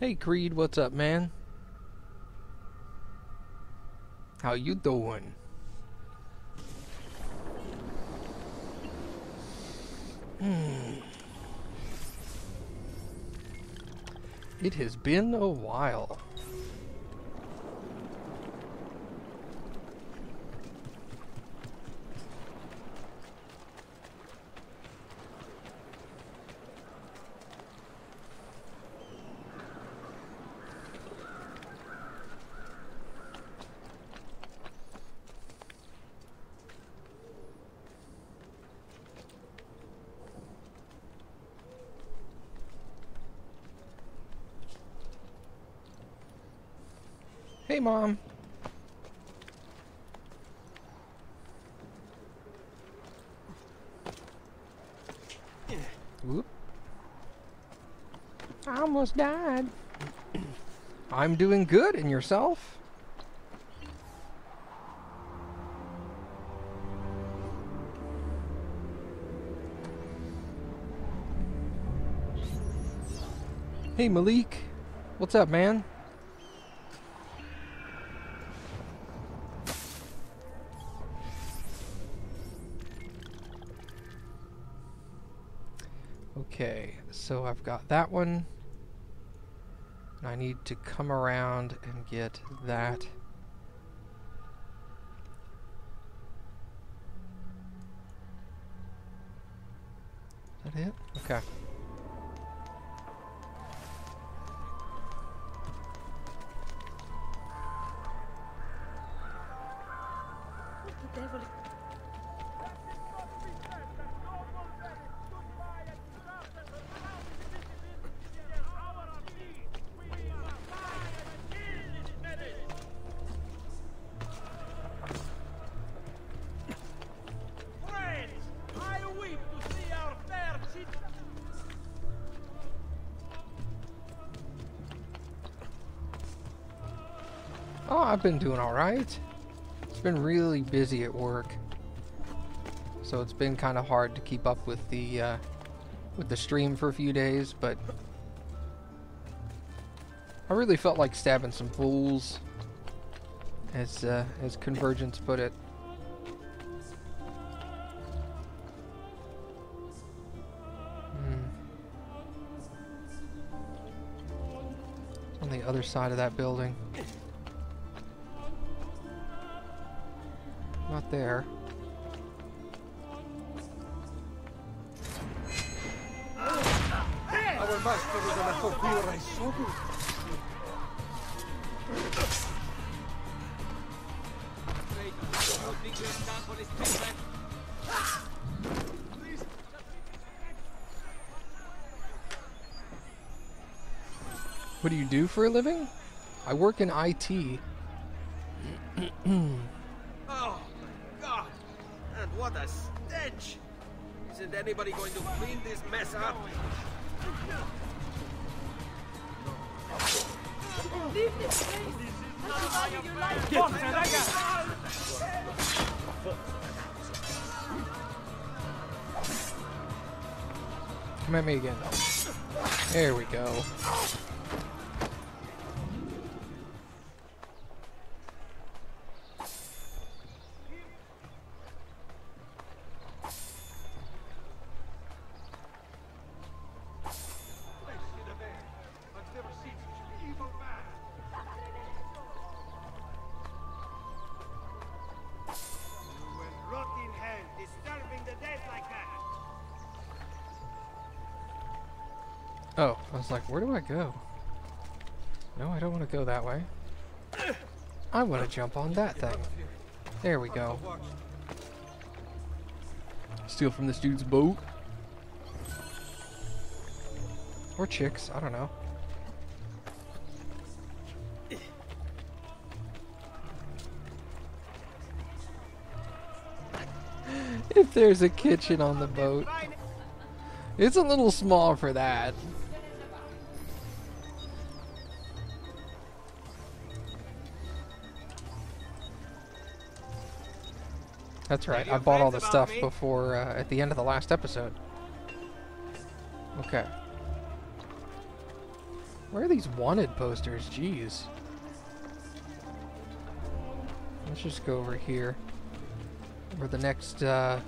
Hey Creed, what's up, man? How you doing? Hmm. It has been a while. Mom. Whoop. I almost died. I'm doing good, and yourself? Hey, Malik. What's up, man? So I've got that one. I need to come around and get that. Been doing alright. It's been really busy at work. So it's been kind of hard to keep up with the uh, with the stream for a few days, but I really felt like stabbing some fools, as uh, as Convergence put it. Hmm. On the other side of that building. There. What do you do for a living? I work in IT. Oh my god! And what a stench! Isn't anybody going to clean this mess up? Leave this place! Not value your life! Forza, raga! Come at me again. There we go. Like, where do I go? No, I don't want to go that way. I want to jump on that thing. There we go. Steal from this dude's boat. Or chicks, I don't know. if there's a kitchen on the boat. It's a little small for that. That's right. I bought all the stuff before uh, at the end of the last episode. Okay. Where are these wanted posters? Jeez. Let's just go over here. Where the next, uh...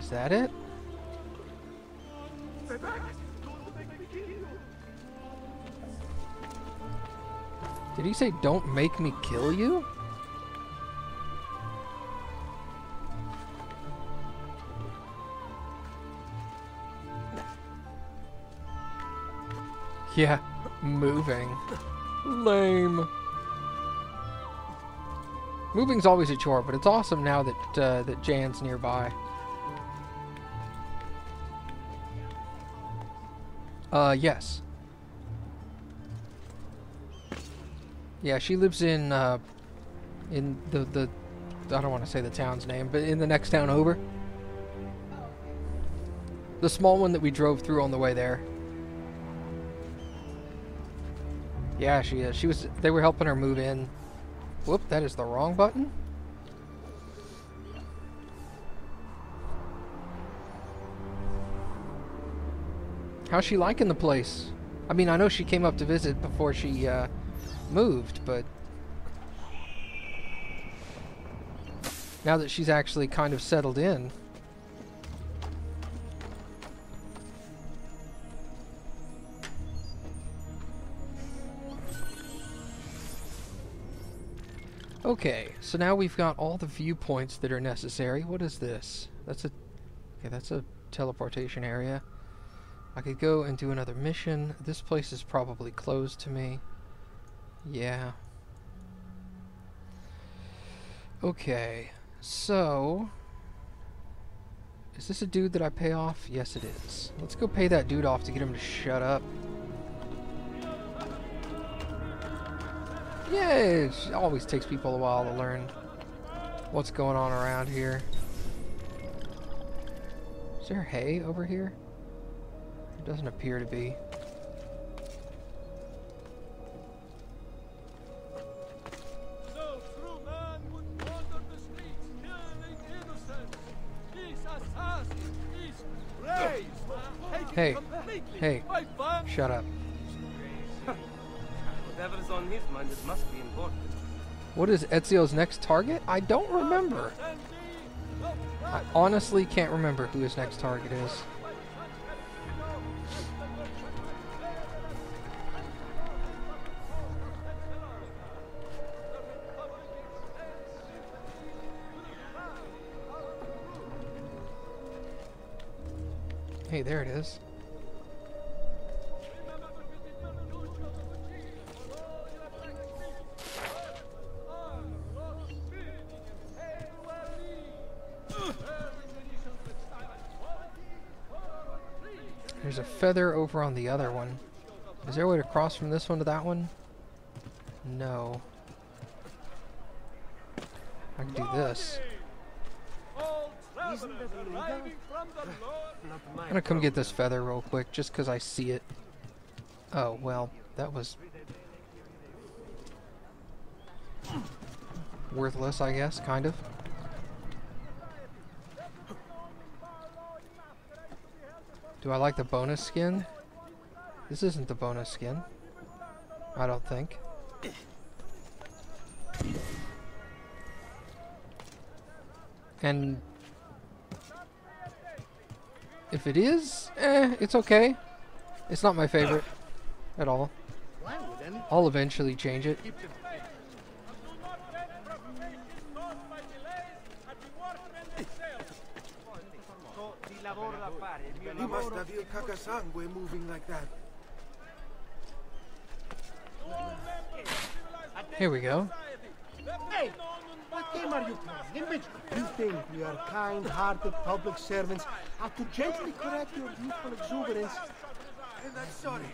Is that it? Did he say, don't make me kill you? Yeah, moving. Lame. Moving's always a chore, but it's awesome now that uh, that Jan's nearby. Uh, yes. Yeah, she lives in uh, in the the I don't want to say the town's name, but in the next town over. The small one that we drove through on the way there. Yeah, she is. She was. They were helping her move in. Whoop! That is the wrong button. How's she liking the place? I mean, I know she came up to visit before she uh, moved, but now that she's actually kind of settled in. Okay, so now we've got all the viewpoints that are necessary. What is this? That's a okay. That's a teleportation area. I could go and do another mission. This place is probably closed to me. Yeah. Okay, so... Is this a dude that I pay off? Yes, it is. Let's go pay that dude off to get him to shut up. Yeah, it always takes people a while to learn what's going on around here. Is there hay over here? It doesn't appear to be. Hey, hey, shut would Must be important. What is Ezio's next target? I don't remember. I honestly can't remember who his next target is. Hey, there it is. A feather over on the other one. Is there a way to cross from this one to that one? No. I can do this. I'm gonna come get this feather real quick, just 'cause I see it. Oh, well, that was... Worthless, I guess, kind of. Do I like the bonus skin? This isn't the bonus skin. I don't think. And if it is, eh, it's okay. It's not my favorite at all. Why would any I'll eventually change it. Fare, il must have il cacasangue moving like that. Here we go. Hey! What game are you playing? In which you think we are kind-hearted public servants have to gently correct your youthful exuberance? And I'm sorry.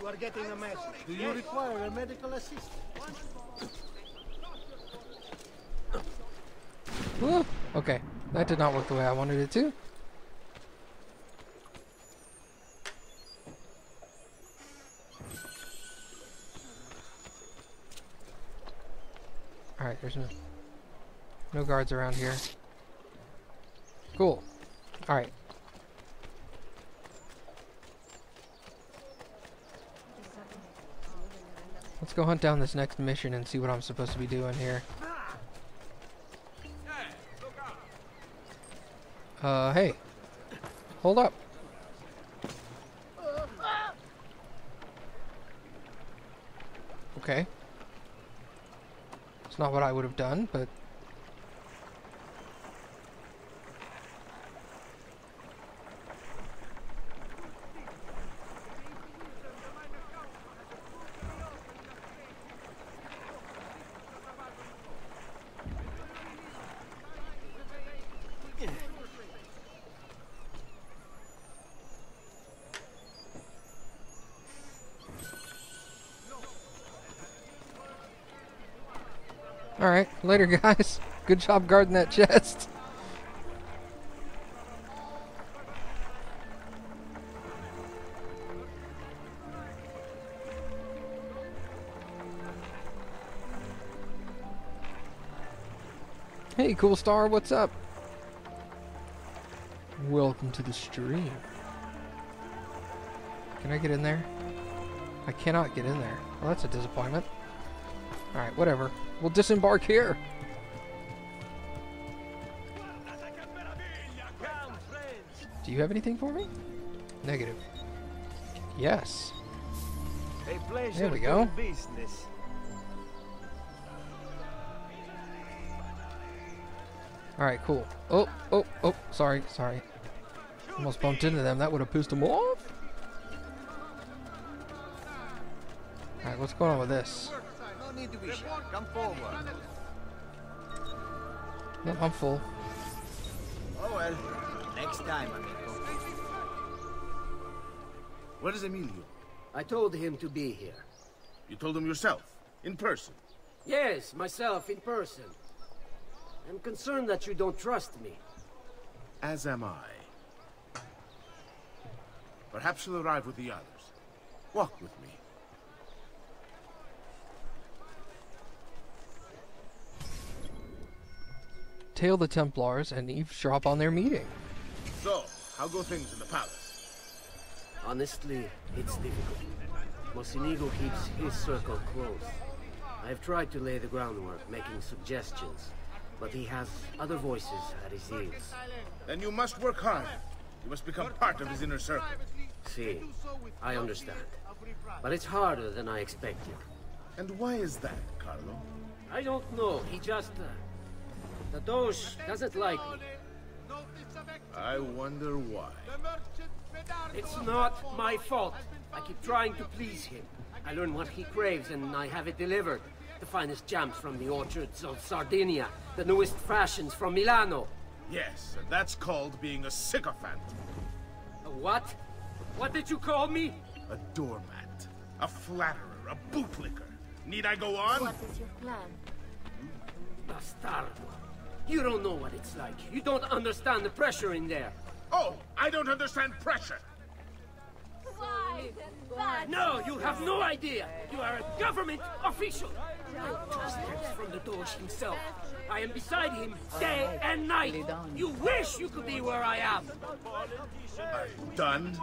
You are getting a message. Do you require a medical assistant? Whew. Okay, that did not work the way I wanted it to. Alright, there's no no guards around here. Cool. Alright. Let's go hunt down this next mission and see what I'm supposed to be doing here. Uh, hey. Hold up. Okay. Not what I would have done, but Alright, later guys. Good job guarding that chest. Hey, cool star, what's up? Welcome to the stream. Can I get in there? I cannot get in there. Well, that's a disappointment. Alright, whatever. We'll disembark here. Do you have anything for me? Negative. Yes. A pleasure There we go. business. Alright, cool. Oh, oh, oh, sorry, sorry. Almost bumped into them. That would have pissed them off. Alright, what's going on with this? No need to be shy. Come forward. Nope, I'm full. Oh well, next time, amigo. Where is Emilio? I told him to be here. You told him yourself, in person. Yes, myself, in person. I'm concerned that you don't trust me. As am I. Perhaps you'll arrive with the others. Walk with me. Tail the Templars and eavesdrop on their meeting. So, how go things in the palace? Honestly, it's difficult. Mocenigo keeps his circle close. I've tried to lay the groundwork, making suggestions, but he has other voices at his ears. Then you must work hard. You must become part of his inner circle. See, I understand. But it's harder than I expected. And why is that, Carlo? I don't know, he just... Uh, the Doge doesn't like me. I wonder why. It's not my fault. I keep trying to please him. I learn what he craves and I have it delivered. The finest jams from the orchards of Sardinia, the newest fashions from Milano. Yes, and that's called being a sycophant. A what? What did you call me? A doormat. A flatterer. A bootlicker. Need I go on? What is your plan? Bastardo. You don't know what it's like. You don't understand the pressure in there. Oh, I don't understand pressure. Why? Bad. No, you have no idea. You are a government official. I'm two steps from the Doge himself. I am beside him day and night. You wish you could be where I am. I'm done.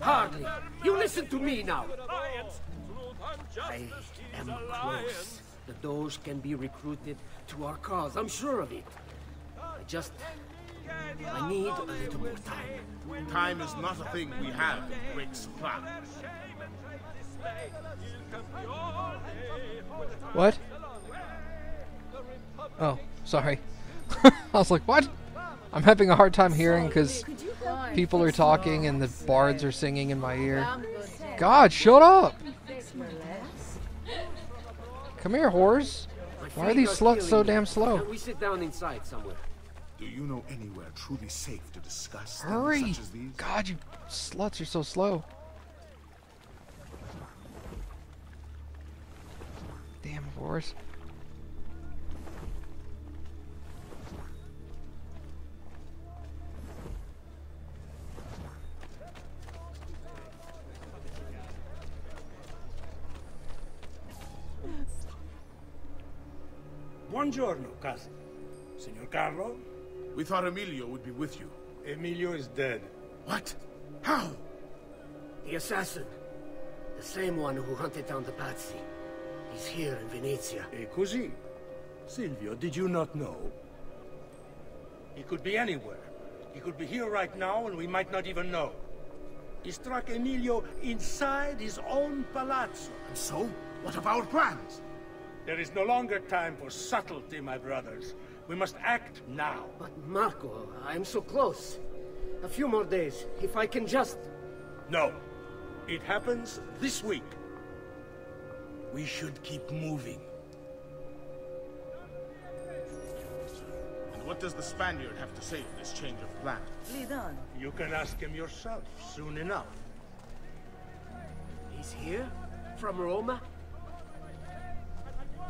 Hardly. You listen to me now. I am close. The Doge can be recruited to our cause. I'm sure of it. I just... I need a little more time. Time is not a thing we have in great supply. What? Oh, sorry. I was like, what? I'm having a hard time hearing because Could you help people are talking and the bards are singing in my ear. God, shut up! Come here, whores. Why are these sluts so damn slow? Can we sit down inside somewhere? Do you know anywhere truly safe to discuss things Hurry! such as these? God, you sluts are so slow. Damn whores. Buongiorno, cousin. Signor Carlo? We thought Emilio would be with you. Emilio is dead. What? How? The assassin. The same one who hunted down the Pazzi. He's here in Venezia. E così? Silvio, did you not know? He could be anywhere. He could be here right now and we might not even know. He struck Emilio inside his own palazzo. And so, what of our plans? There is no longer time for subtlety, my brothers. We must act now. But Marco, I'm so close. A few more days, if I can just... No. It happens this week. We should keep moving. And what does the Spaniard have to say to this change of plan? Lead on. You can ask him yourself soon enough. He's here? From Roma?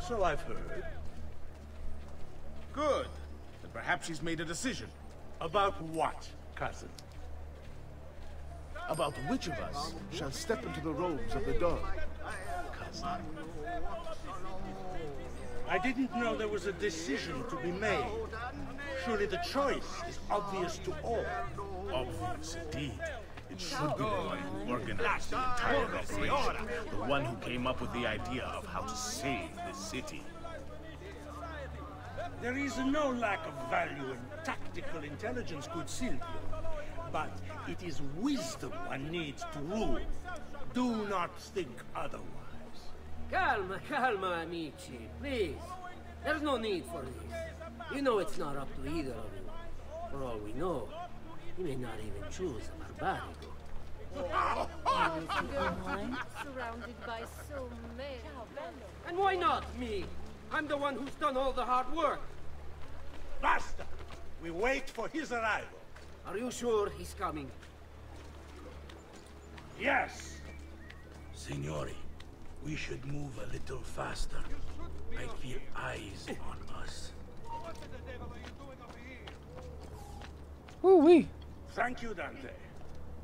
So I've heard. Good. Then perhaps he's made a decision. About what, cousin? About which of us shall step into the robes of the Don. Cousin. I didn't know there was a decision to be made. Surely the choice is obvious to all. Obvious indeed. It should be the one who organized the entire operation. The one who came up with the idea of how to save the city. There is no lack of value in tactical intelligence, good Silvio. But it is wisdom one needs to rule. Do not think otherwise. Calma, calma, amici. Please. There's no need for this. You know it's not up to either of you. For all we know, you may not even choose a barbarigo. Surrounded by so many. And why not me? I'm the one who's done all the hard work. Basta! We wait for his arrival. Are you sure he's coming? Yes! Signori, we should move a little faster. I feel eyes on us. Woo wee. Thank you, Dante.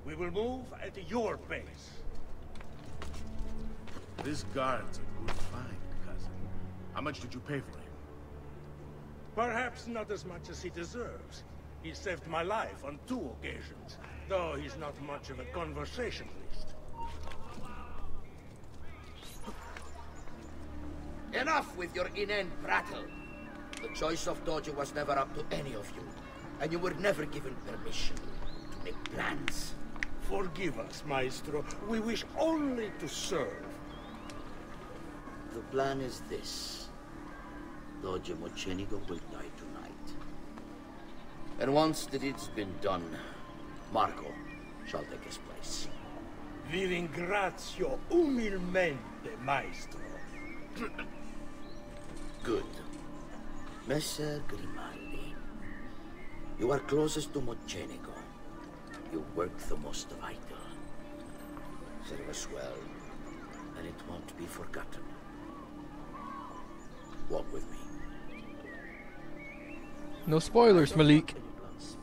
We will move at your pace. This guard's a good find, cousin. How much did you pay for him? Perhaps not as much as he deserves. He saved my life on two occasions, though he's not much of a conversationalist. Enough with your inane prattle. The choice of Doge was never up to any of you, and you were never given permission to make plans. Forgive us, Maestro. We wish only to serve. The plan is this. Doge Mocenigo will die tonight. And once the deed's been done, Marco shall take his place. Vi ringrazio umilmente, Maestro. Good. Messer Grimaldi, you are closest to Mocenigo. You work the most vital. Serve us well, and it won't be forgotten. Walk with me. No spoilers, Malik.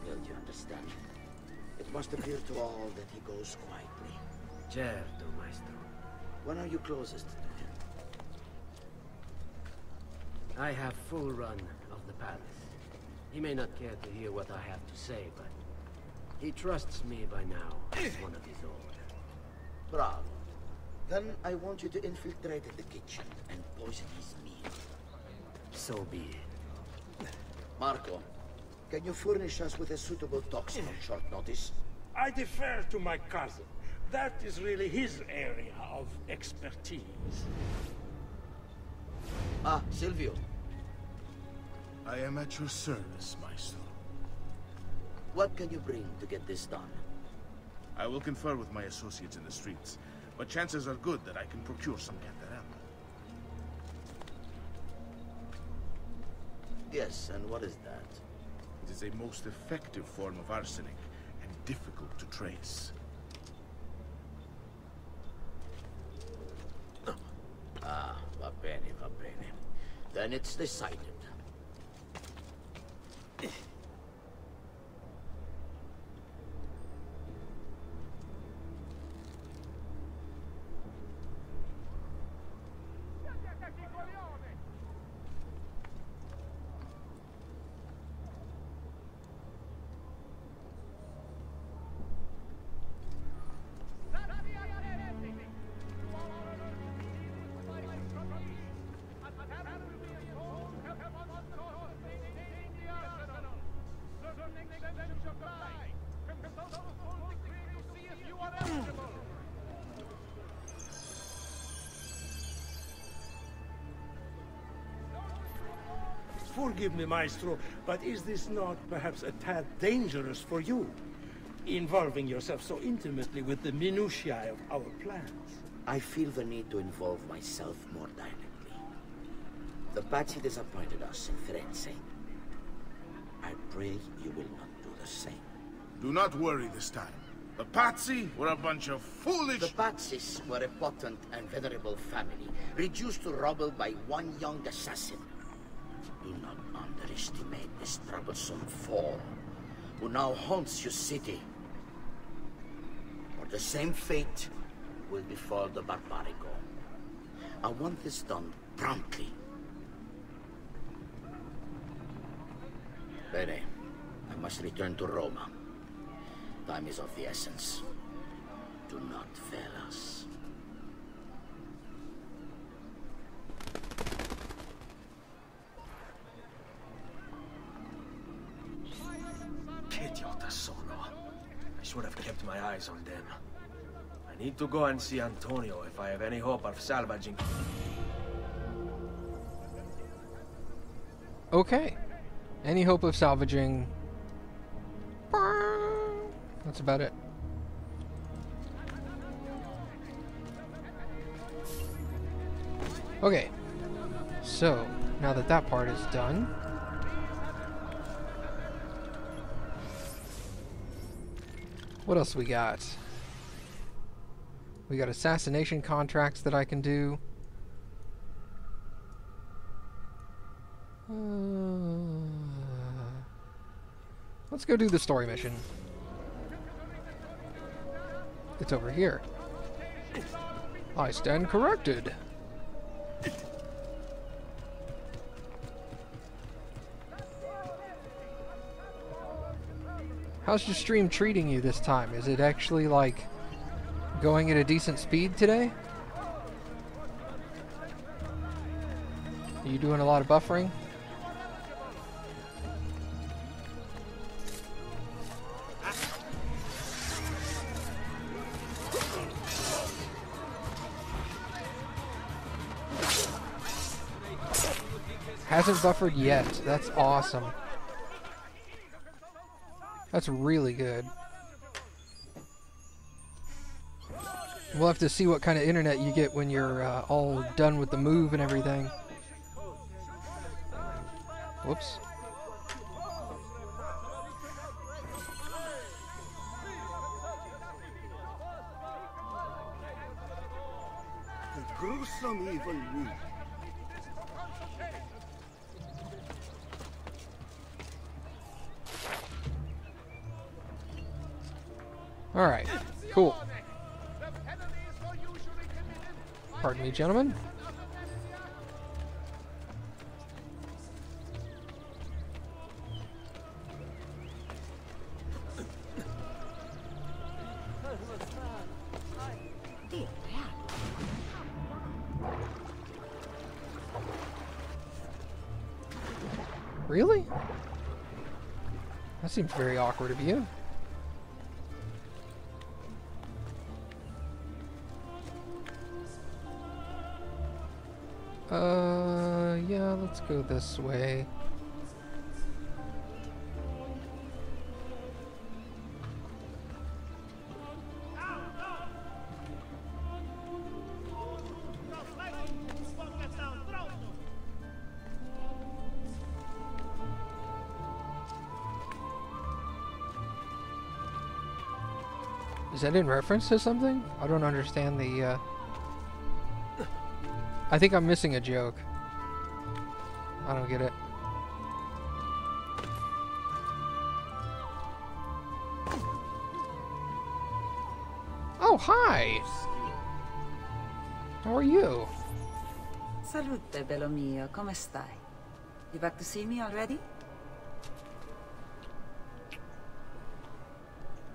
Well, you understand? It must appear to all that he goes quietly. Certo, maestro. When are you closest to him? I have full run of the palace. He may not care to hear what I have to say, but he trusts me by now as one of his own. Bravo. Then I want you to infiltrate the kitchen and poison his meal. So be it. Marco, can you furnish us with a suitable toxin on short notice? I defer to my cousin. That is really his area of expertise. Ah, Silvio. I am at your service, Maestro. What can you bring to get this done? I will confer with my associates in the streets, but chances are good that I can procure some Cantarella. Yes, and what is that? It is a most effective form of arsenic, and difficult to trace. Ah, va bene, va bene. Then it's decided. Forgive me, Maestro, but is this not perhaps a tad dangerous for you? Involving yourself so intimately with the minutiae of our plans. I feel the need to involve myself more directly. The Pazzi disappointed us in Firenze. I pray you will not do the same. Do not worry this time. The Pazzi were a bunch of foolish... The Pazzis were a potent and venerable family, reduced to rubble by one young assassin. Do not underestimate this troublesome foe, who now haunts your city. Or the same fate will befall the Barbarigo. I want this done promptly. Bene. I must return to Roma. Time is of the essence. Do not fail us. Eyes on them. I need to go and see Antonio if I have any hope of salvaging. Okay. Any hope of salvaging? That's about it. Okay. So, now that that part is done, what else we got? We got assassination contracts that I can do. Uh, let's go do the story mission. It's over here. I stand corrected. How's your stream treating you this time? Is it actually like going at a decent speed today? Are you doing a lot of buffering? Hasn't buffered yet. That's awesome. That's really good. We'll have to see what kind of internet you get when you're uh, all done with the move and everything. Whoops. The gruesome evil. Me, gentlemen. Really? That seems very awkward of you. Go this way. Is that in reference to something? I don't understand the, uh... I think I'm missing a joke. I don't get it. Oh, hi! How are you? Salute, bello mio. Come stai? You back to see me already?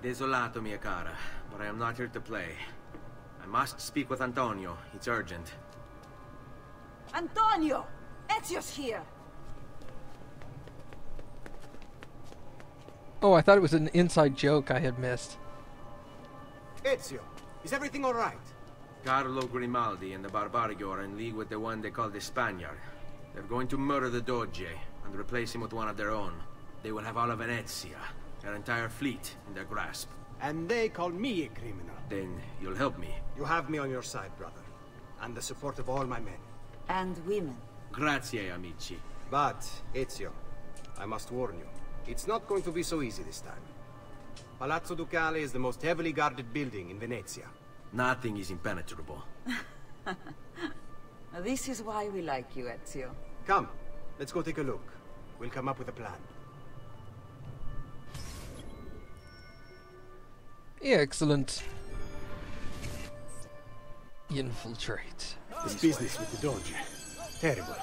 Desolato, mia cara, but I am not here to play. I must speak with Antonio. It's urgent. Antonio! Ezio's here! Oh, I thought it was an inside joke I had missed. Ezio, is everything all right? Carlo Grimaldi and the Barbarigo are in league with the one they call the Spaniard. They're going to murder the Doge and replace him with one of their own. They will have all of Venezia, their entire fleet, in their grasp. And they call me a criminal. Then you'll help me. You have me on your side, brother. And the support of all my men. And women. Grazie, amici. But, Ezio, I must warn you. It's not going to be so easy this time. Palazzo Ducale is the most heavily guarded building in Venezia. Nothing is impenetrable. This is why we like you, Ezio. Come, let's go take a look. We'll come up with a plan. Excellent. Infiltrate. This business with the Doge. Terrible.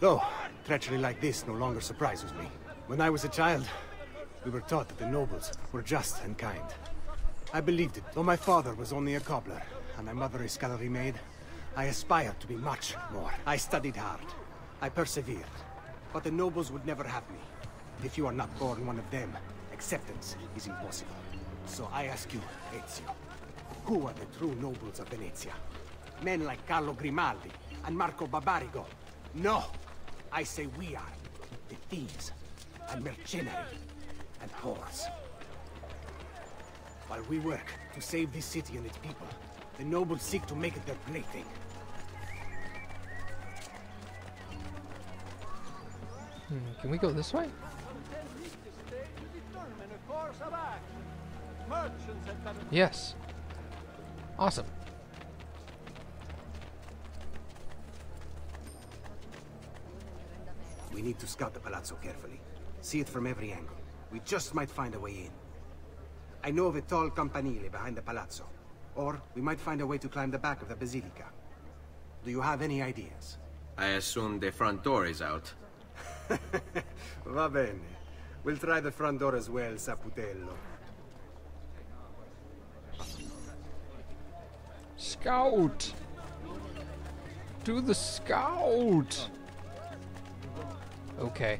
Though, treachery like this no longer surprises me. When I was a child, we were taught that the nobles were just and kind. I believed it, though my father was only a cobbler, and my mother a scullery maid. I aspired to be much more. I studied hard. I persevered. But the nobles would never have me. If you are not born one of them, acceptance is impossible. So I ask you, Ezio, who are the true nobles of Venezia? Men like Carlo Grimaldi and Marco Barbarigo? No! I say we are the thieves and mercenary and whores. While we work to save this city and its people, the nobles seek to make it their plaything. Hmm, can we go this way? Yes. Awesome. We need to scout the palazzo carefully. See it from every angle. We just might find a way in. I know of a tall campanile behind the palazzo. Or we might find a way to climb the back of the basilica. Do you have any ideas? I assume the front door is out. Va bene. We'll try the front door as well, Saputello. Scout! Do the scout! Okay.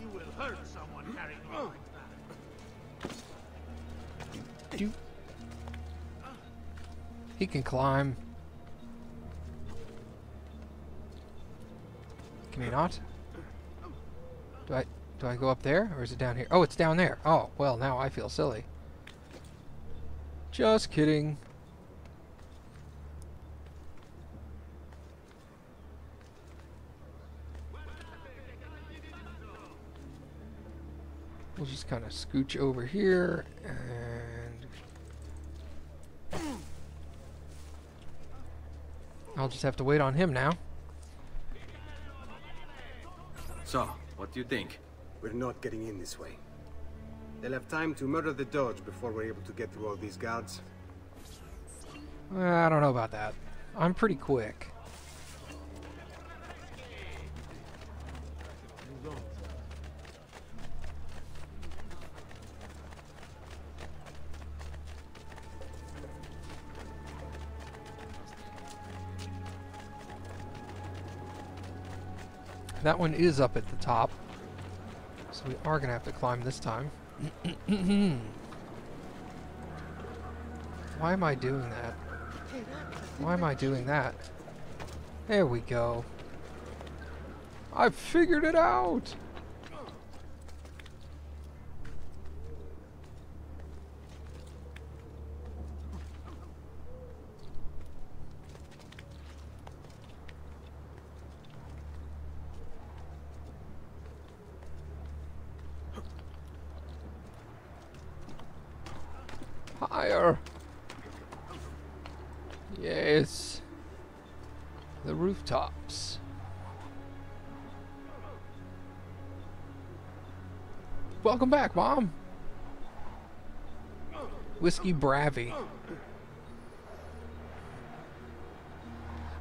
You will hurt someone carrying you like that. He can climb. Can he not? Do I do I go up there or is it down here? Oh, it's down there. Oh, well, now I feel silly. Just kidding. We'll just kind of scooch over here and I'll just have to wait on him now. So, what do you think? We're not getting in this way. They'll have time to murder the Doge before we're able to get through all these guards. Uh, I don't know about that. I'm pretty quick. That one is up at the top. So we are going to have to climb this time. Why am I doing that? Why am I doing that? There we go. I figured it out! Welcome back, Mom. Whiskey Bravy.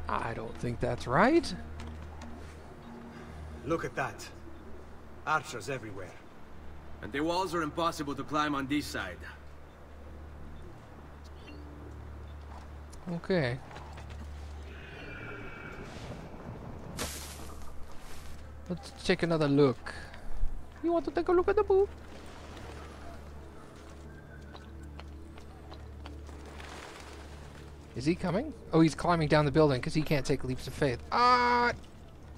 I don't think that's right. Look at that. Archers everywhere. And the walls are impossible to climb on this side. Okay. Let's take another look. You want to take a look at the booth? Is he coming? Oh, he's climbing down the building because he can't take leaps of faith. Ah!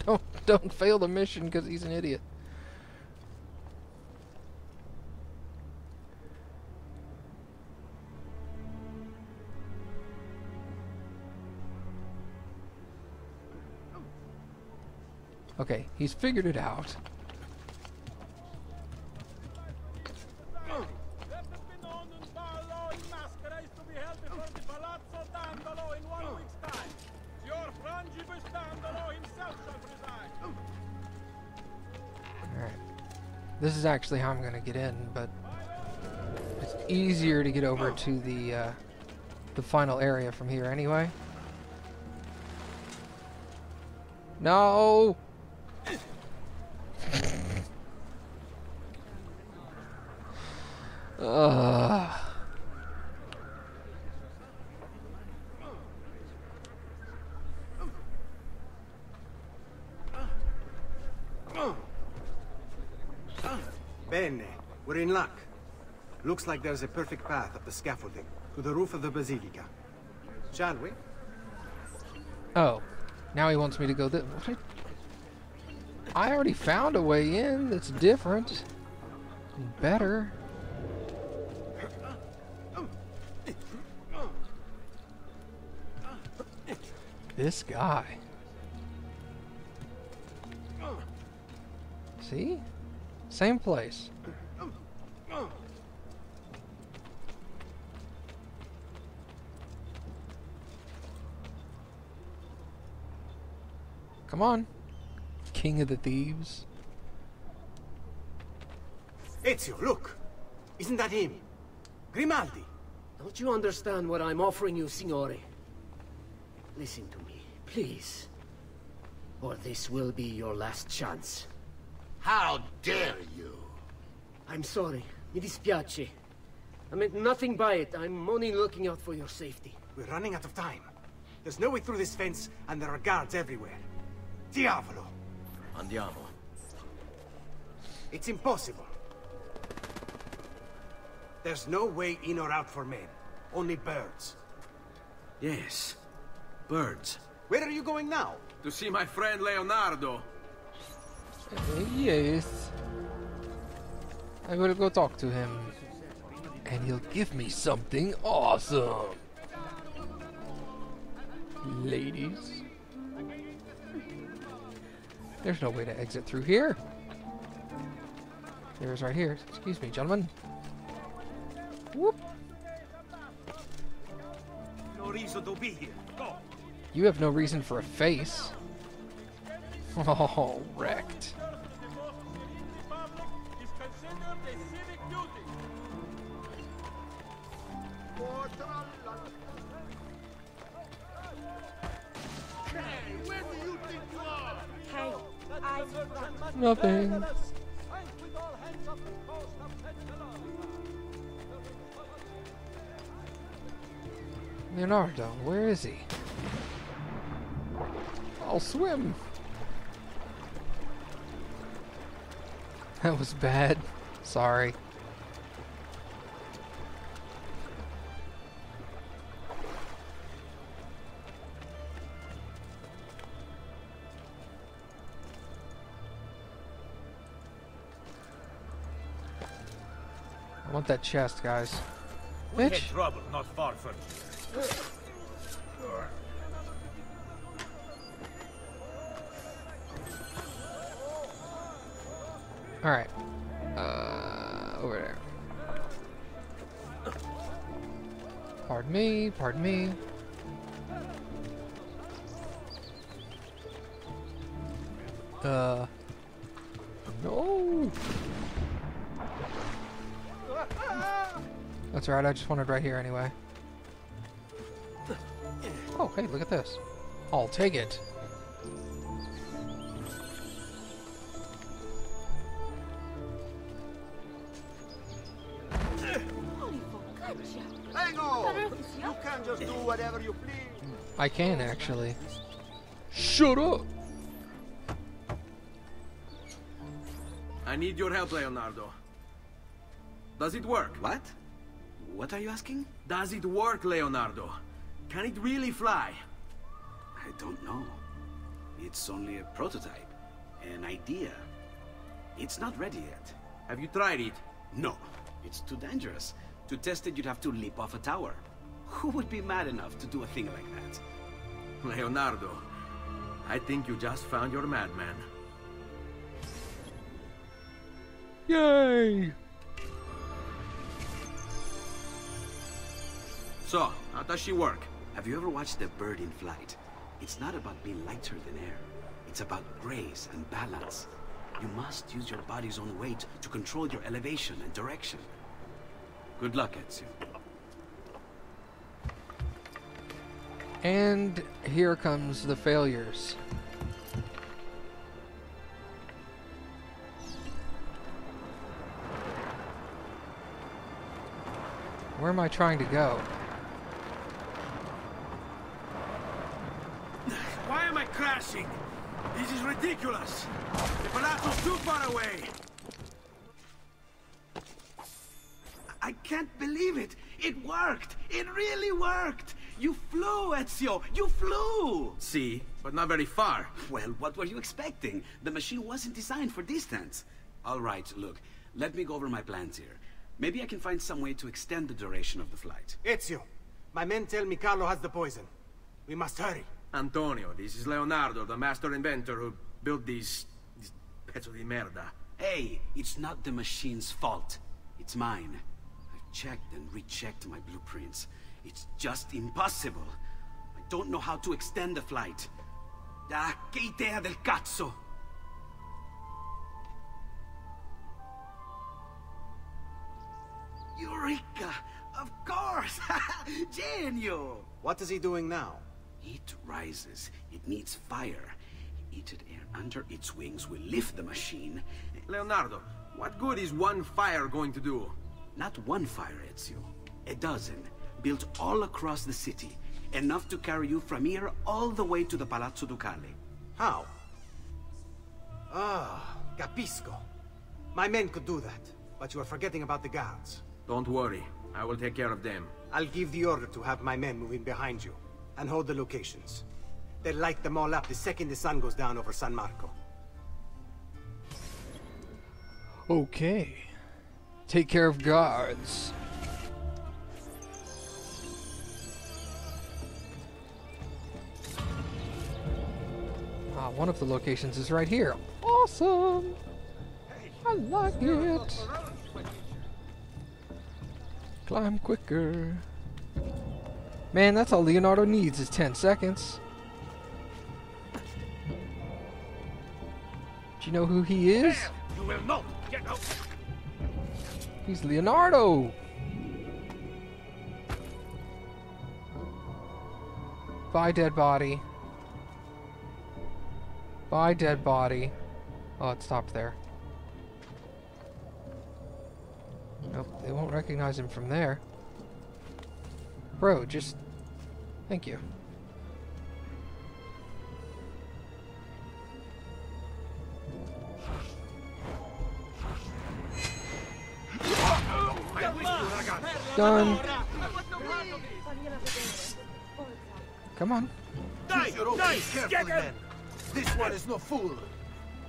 Don't, don't fail the mission because he's an idiot. Okay, he's figured it out. Is actually how I'm to get in, but it's easier to get over to the uh, the final area from here anyway. No! Ugh. Bene, we're in luck. Looks like there's a perfect path up the scaffolding to the roof of the Basilica. Shall we? Oh, now he wants me to go this. I already found a way in that's different, better. This guy. See? Same place. Come on. King of the Thieves. Ezio, look! Isn't that him? Grimaldi! Don't you understand what I'm offering you, Signore? Listen to me, please. Or this will be your last chance. How dare you? I'm sorry. Mi dispiace. I meant nothing by it. I'm only looking out for your safety. We're running out of time. There's no way through this fence, and there are guards everywhere. Diavolo! Andiamo. It's impossible. There's no way in or out for men. Only birds. Yes. Birds. Where are you going now? To see my friend Leonardo. Yes. I will go talk to him. And he'll give me something awesome. Ladies. There's no way to exit through here. There's right here. Excuse me, gentlemen. Whoop. No reason to be here. Go. You have no reason for a face. Oh, wrecked. Pensacola. Leonardo, where is he? I'll swim. That was bad. Sorry. Want that chest, guys. We had trouble not far from here. Alright. Uh, over there. Pardon me, pardon me. Uh. No! That's alright, I just wanted right here anyway. Oh, hey, look at this. I'll take it. Holy focaccia. Hang What on on! earth is You can just do whatever you please. I can actually. Shut up! I need your help, Leonardo. Does it work? What? What are you asking? Does it work, Leonardo? Can it really fly? I don't know. It's only a prototype, an idea. It's not ready yet. Have you tried it? No, it's too dangerous. To test it, you'd have to leap off a tower. Who would be mad enough to do a thing like that? Leonardo, I think you just found your madman. Yay! So, how does she work? Have you ever watched a bird in flight? It's not about being lighter than air. It's about grace and balance. You must use your body's own weight to control your elevation and direction. Good luck, Ezio. And here comes the failures. Where am I trying to go? Why am This is ridiculous. The palazzo's too far away. I can't believe it! It worked! It really worked! You flew, Ezio! You flew! See, but not very far. Well, what were you expecting? The machine wasn't designed for distance. All right, look, let me go over my plans here. Maybe I can find some way to extend the duration of the flight. Ezio, my men tell me Carlo has the poison. We must hurry. Antonio, this is Leonardo, the master inventor who built these... these pezzo di merda. Hey, it's not the machine's fault. It's mine. I've checked and rechecked my blueprints. It's just impossible. I don't know how to extend the flight. Ah, che idea del cazzo! Eureka! Of course! Genio! What is he doing now? It rises. It needs fire. Heated air under its wings will lift the machine. Leonardo, what good is one fire going to do? Not one fire, Ezio. A dozen, built all across the city. Enough to carry you from here all the way to the Palazzo Ducale. How? Ah, capisco. My men could do that, but you are forgetting about the guards. Don't worry. I will take care of them. I'll give the order to have my men move in behind you and hold the locations. They'll light them all up the second the sun goes down over San Marco. Okay. Take care of guards. Ah, one of the locations is right here. Awesome! I like it! Climb quicker. Man, that's all Leonardo needs is 10 seconds. Do you know who he is? You will not get out. He's Leonardo! Bye, dead body. Bye, dead body. Oh, it stopped there. Nope, they won't recognize him from there. Bro, just... Thank you. Done. Come on. Die! Die! Get him! This one is no fool.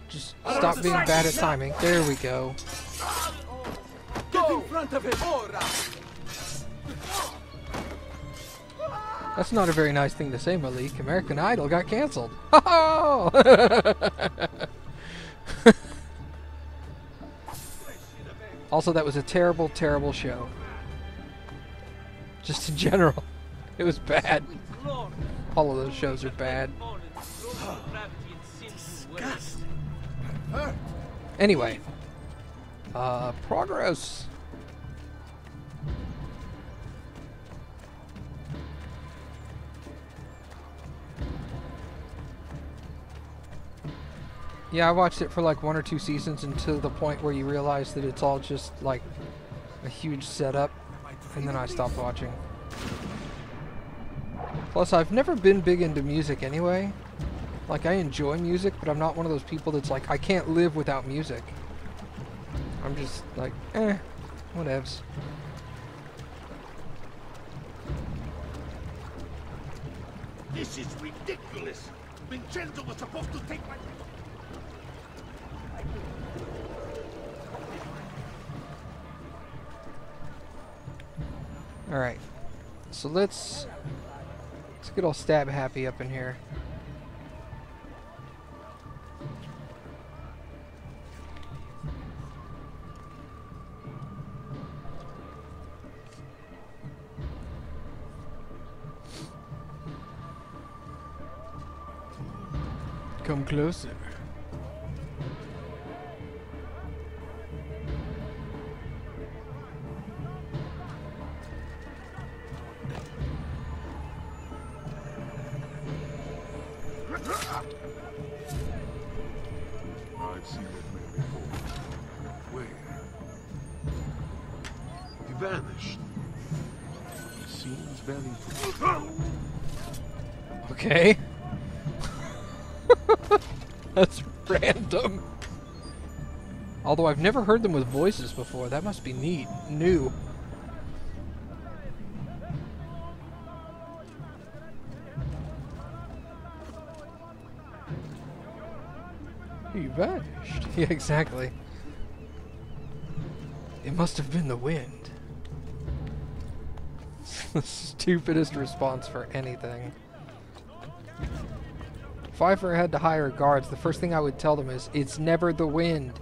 Just stop being bad at timing. There we go. Get in front of him! That's not a very nice thing to say, Malik. American Idol got canceled. also, that was a terrible, terrible show. Just in general. It was bad. All of those shows are bad. Anyway. Uh, progress. Yeah, I watched it for like one or two seasons until the point where you realize that it's all just like a huge setup, and then I stopped watching. Plus, I've never been big into music anyway. Like, I enjoy music, but I'm not one of those people that's like, I can't live without music. I'm just like, eh, whatevs. This is ridiculous. Vincenzo was supposed to take my... Alright. So let's let's get all stab happy up in here. Come closer. Although I've never heard them with voices before. That must be neat. New. He vanished. Yeah, exactly. It must have been the wind. the stupidest response for anything. If I ever had to hire guards, the first thing I would tell them is, it's never the wind.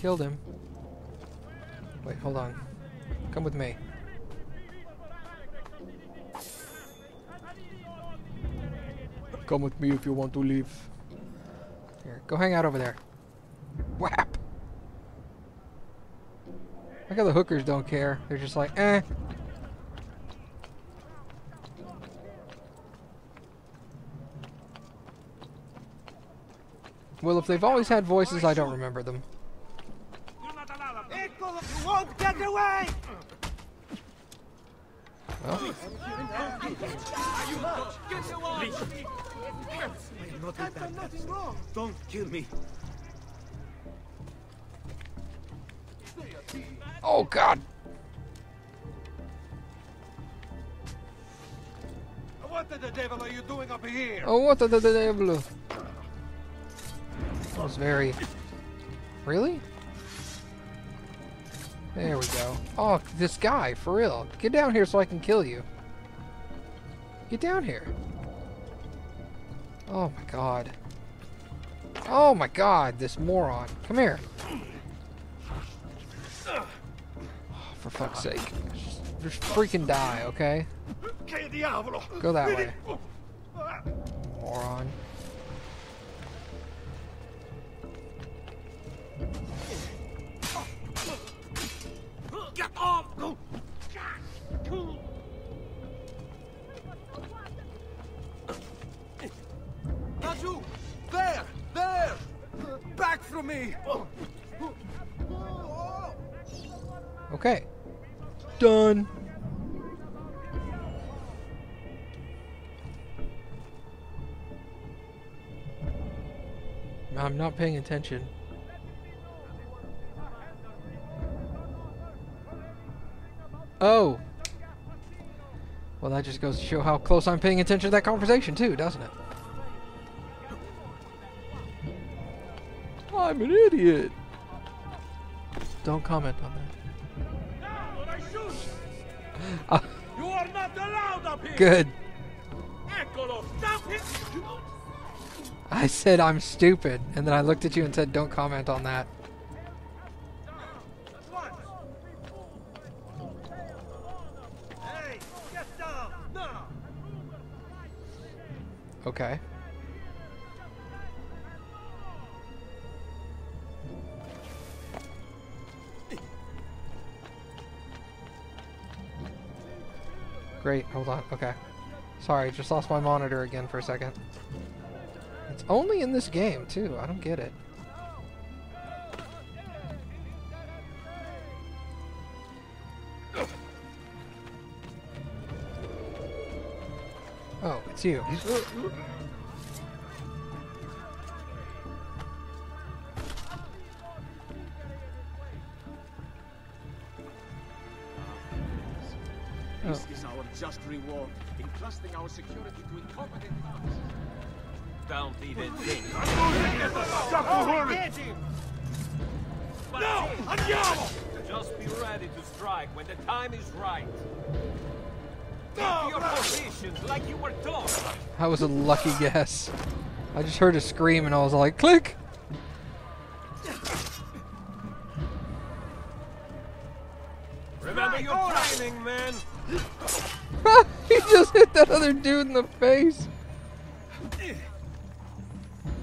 Killed him. Wait, hold on. Come with me. Come with me if you want to leave. Here, go hang out over there. Whap! Look how the hookers don't care. They're just like, eh. Well, if they've always had voices, I don't remember them. Eccolo, you won't get away! Well, Please. I am not a bad nothing wrong. Don't kill me. oh god! What the devil are you doing up here? Oh, what the, the, the devil? That was very... Really? There we go. Oh, this guy, for real. Get down here so I can kill you. Get down here. Oh my god. Oh my god, this moron. Come here. Oh, for fuck's sake. Just, just freaking die, okay? Go that way. Moron. Get off! Raju! There! There! Back from me! Okay. Done. I'm not paying attention. Oh. Well, that just goes to show how close I'm paying attention to that conversation, too, doesn't it? I'm an idiot. Don't comment on that. Ah, You are not allowed up here! good. Eccolo! I said I'm stupid, and then I looked at you and said, don't comment on that. Hey, get down, now! Okay. Great, hold on, okay. Sorry, just lost my monitor again for a second. It's only in this game, too, I don't get it. Oh, it's you. Oh. Oh. This is our just reward in trusting our security to incompetent thugs. Don't even think. No! Andiamo! Just be ready to strike when the time is right. Keep like you were taught. That was a lucky guess. I just heard a scream and I was like, click! Remember your training, man. he just hit that other dude in the face.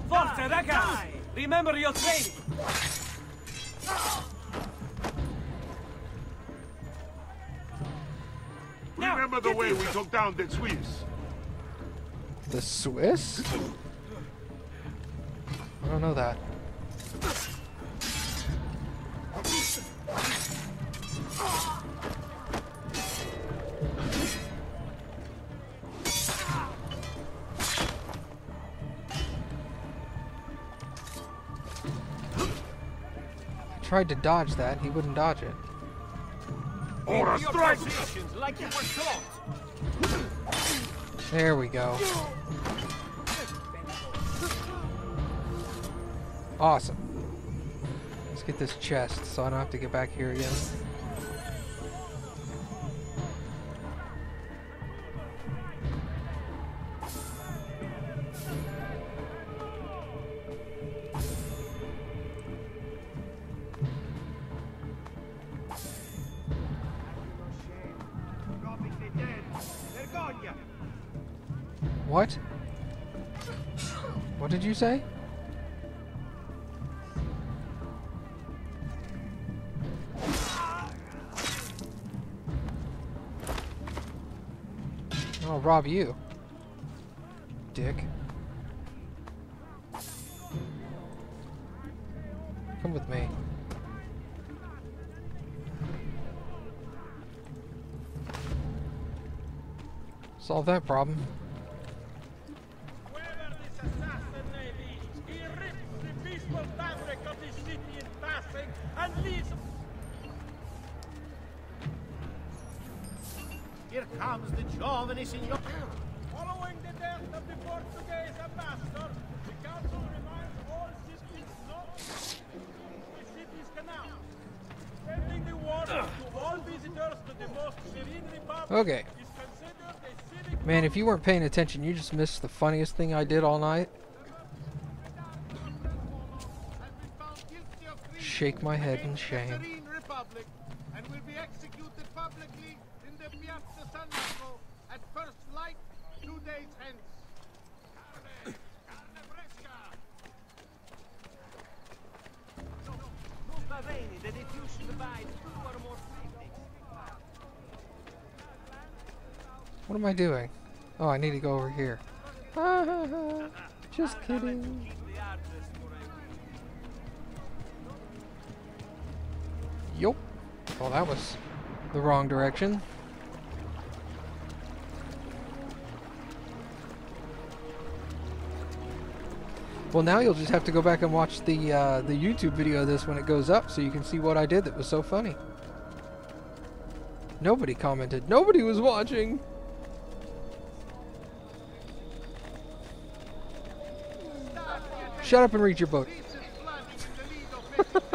Forza, ragazzi! Remember your training. Remember the way we took down the Swiss? The Swiss? I don't know that. I tried to dodge that, he wouldn't dodge it. Keep your positions like you were taught. There we go. Awesome. Let's get this chest so I don't have to get back here again. Say? I'll rob you. Dick. Come with me. Solve that problem. You weren't paying attention, you just missed the funniest thing I did all night. Shake my head in shame. What am I doing? Oh, I need to go over here. Just kidding. Yup. Well, that was the wrong direction. Well, now you'll just have to go back and watch the uh, the YouTube video of this when it goes up, so you can see what I did that was so funny. Nobody commented. Nobody was watching. Shut up and read your book.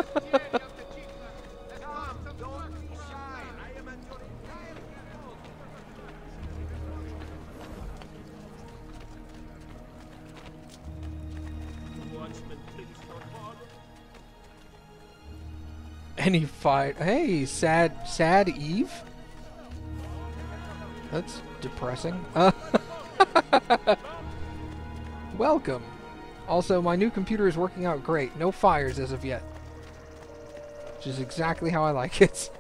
Any fight. Hey, sad, sad Eve. That's depressing. Uh, welcome. Also, my new computer is working out great. No fires as of yet. Which is exactly how I like it.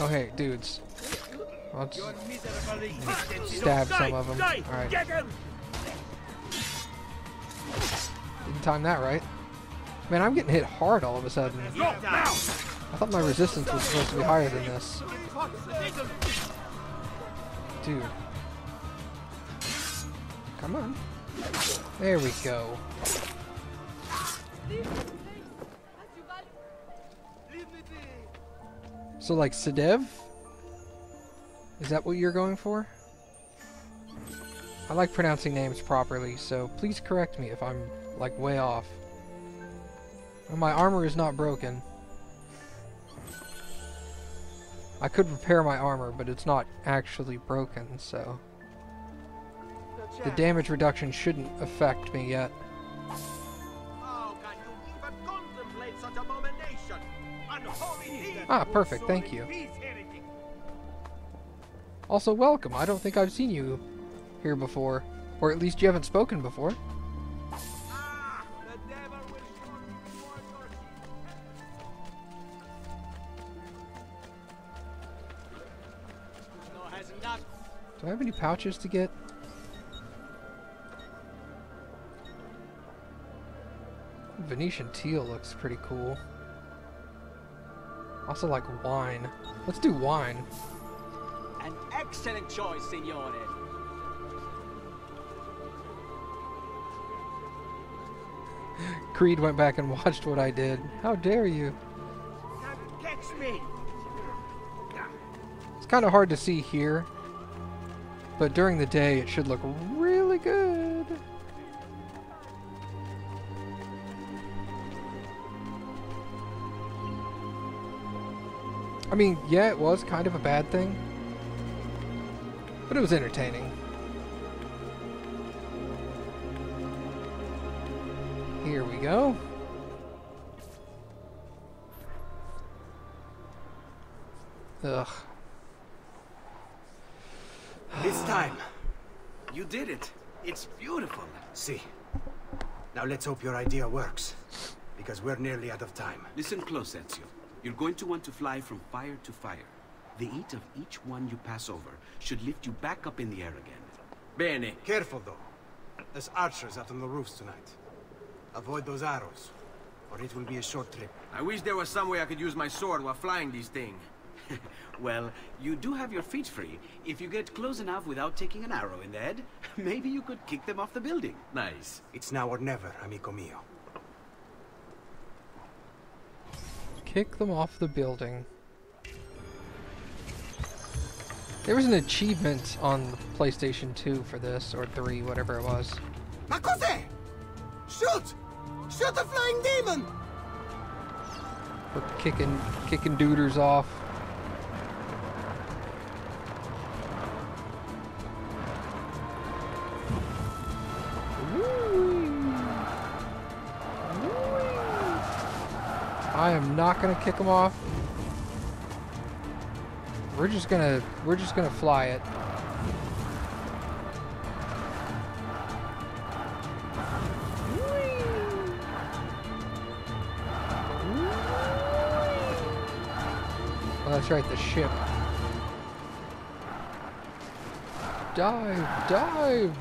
Oh, hey, dudes. Let's stab some of them. Alright. Didn't time that right. Man, I'm getting hit hard all of a sudden. I thought my resistance was supposed to be higher than this. Dude. Come on. There we go. So like Sedev? Is that what you're going for? I like pronouncing names properly, so please correct me if I'm like way off. Well, my armor is not broken. I could repair my armor, but it's not actually broken, so... The damage reduction shouldn't affect me yet. Ah, perfect, thank you. Also, welcome. I don't think I've seen you here before. Or at least you haven't spoken before. Do I have any pouches to get? Venetian teal looks pretty cool. Also like wine. Let's do wine. An excellent choice, signore. Creed went back and watched what I did. How dare you? Catch me! It's kind of hard to see here, but during the day it should look really good. I mean, yeah, it was kind of a bad thing, but it was entertaining. Here we go. Ugh. It's time. You did it. It's beautiful. See. Now let's hope your idea works. Because we're nearly out of time. Listen close, Ezio. You're going to want to fly from fire to fire. The heat of each one you pass over should lift you back up in the air again. Bene. Careful, though. There's archers out on the roofs tonight. Avoid those arrows, or it will be a short trip. I wish there was some way I could use my sword while flying these things. well, you do have your feet free. If you get close enough without taking an arrow in the head, maybe you could kick them off the building. Nice. It's now or never, amico mio. Kick them off the building. There was an achievement on the PlayStation 2 for this, or 3, whatever it was. Ma cos'è? Shoot! Shoot the flying demon! For kicking, kicking duders off. Not gonna kick them off. We're just gonna we're just gonna fly it. Oh, that's right, the ship. Dive, dive!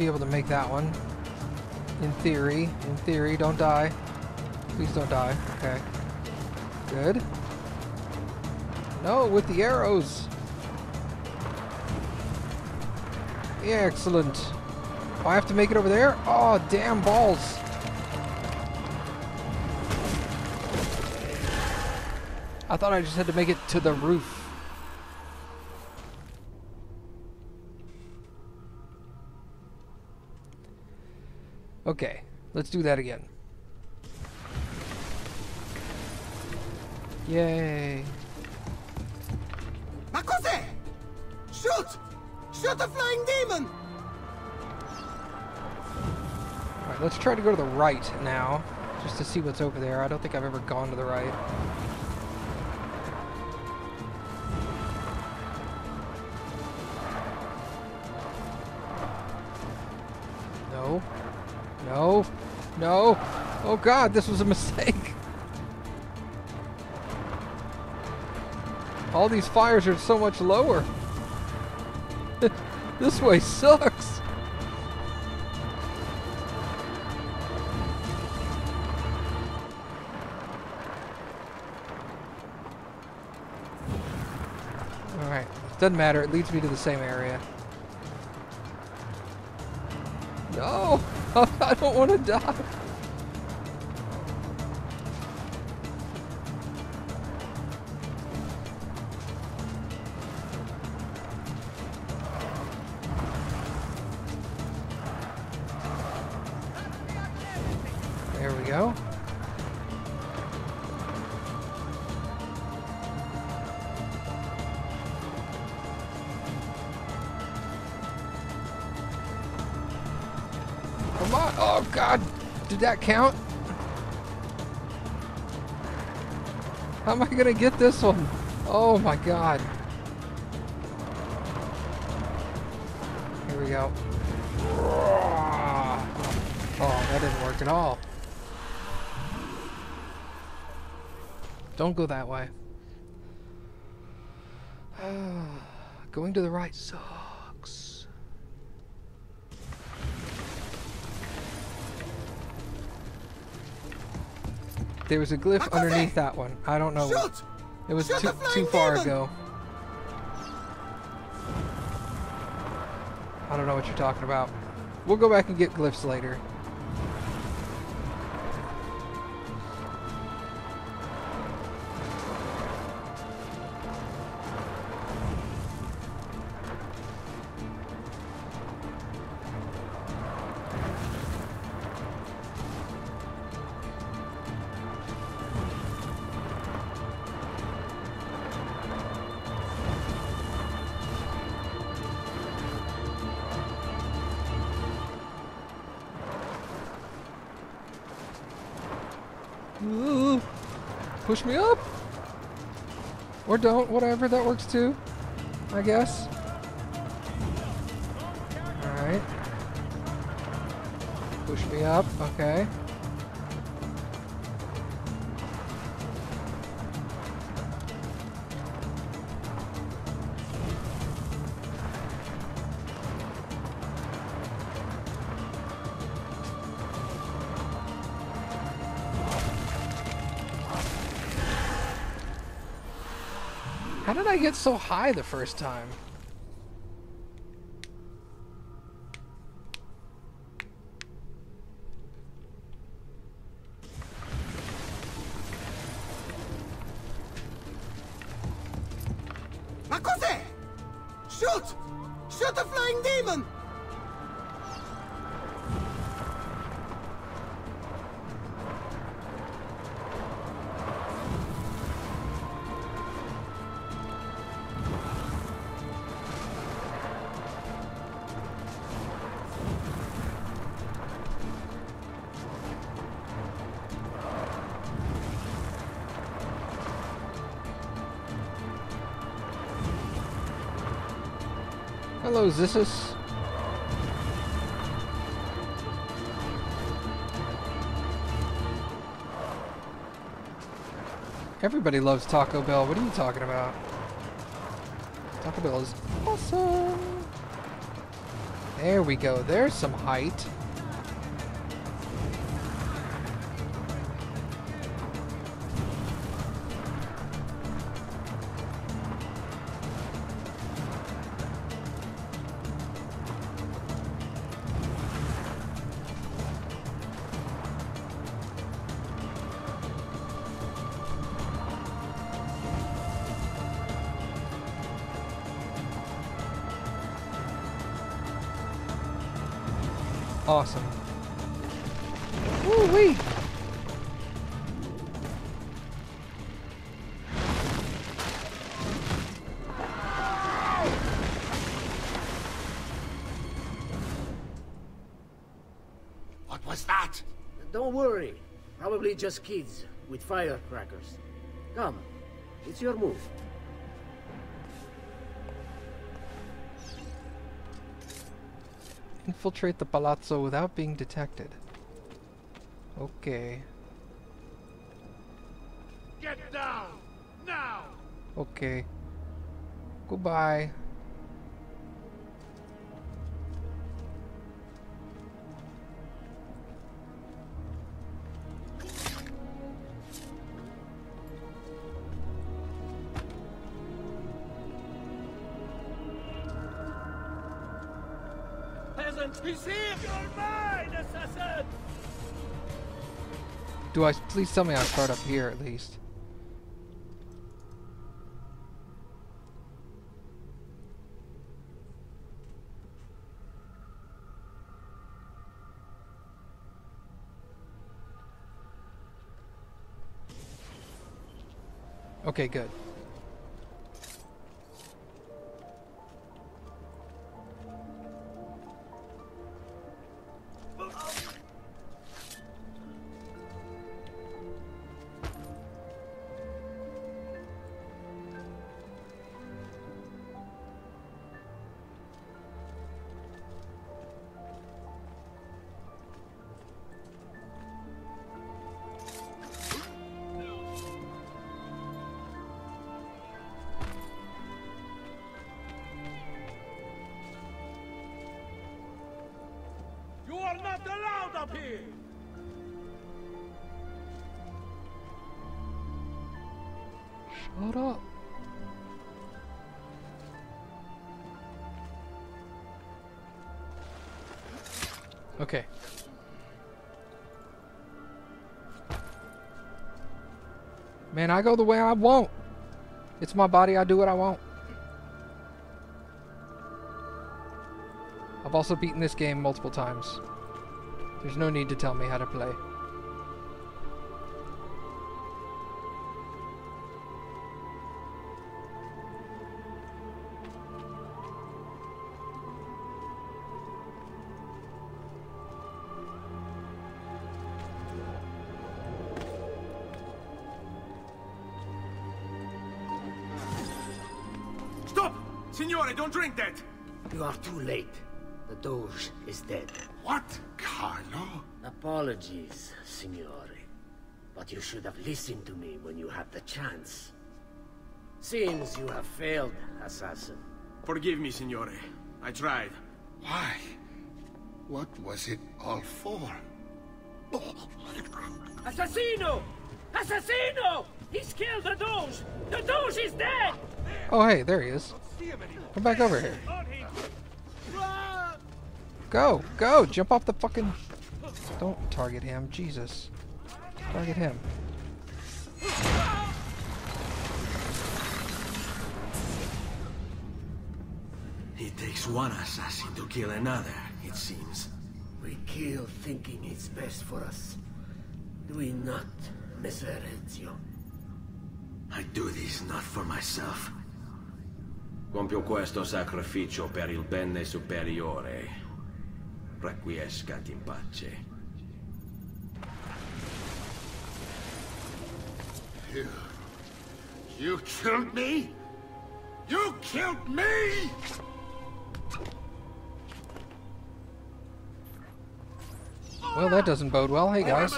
Be able to make that one. In theory. In theory, don't die. Please don't die. Okay. Good. No, with the arrows! Yeah, Excellent. Oh, I have to make it over there? Oh, damn balls. I thought I just had to make it to the roof. Okay, let's do that again. Yay. Ma cos'è? Shoot! Shoot the flying demon! Alright, let's try to go to the right now, just to see what's over there. I don't think I've ever gone to the right. Oh god, this was a mistake. All these fires are so much lower. this way sucks. Alright, Doesn't matter, it leads me to the same area. No! I don't want to die! Did that count? How am I to get this one? Oh, my God. Here we go. Oh, that didn't work at all. Don't go that way. Going to the right sucks. There was a glyph underneath that one. I don't know. Shoot! It was Shoot too too far demon! ago. I don't know what you're talking about. We'll go back and get glyphs later. Push me up. Or don't, whatever, that works too. I guess. Alright. Push me up, okay. I get so high the first time? Hello, Zissus. Everybody loves Taco Bell. What are you talking about? Taco Bell is awesome. There we go. There's some height. Probably just kids with firecrackers. Come, it's your move. Infiltrate the palazzo without being detected. Okay. Get down! Now! Okay. Goodbye. Do I please tell me I start up here at least? Okay, good. I go the way I want. It's my body, I do what I want. I've also beaten this game multiple times. There's no need to tell me how to play. Don't drink that! You are too late. The Doge is dead. What? Carlo? Apologies, Signore. But you should have listened to me when you had the chance. Seems you have failed, assassin. Forgive me, Signore. I tried. Why? What was it all for? Oh. Assassino! Assassino! He's killed the Doge! The Doge is dead! Oh, hey, there he is. Come back over here. Go, go, jump off the fucking... Don't target him, Jesus. Target him. It takes one assassin to kill another, it seems. We kill thinking it's best for us. Do we not, Messer Ezio? I do this not for myself. Compio questo sacrificio per il bene superiore. Requiescat in pace. You... You killed me? You killed me? Well, that doesn't bode well. Hey, guys.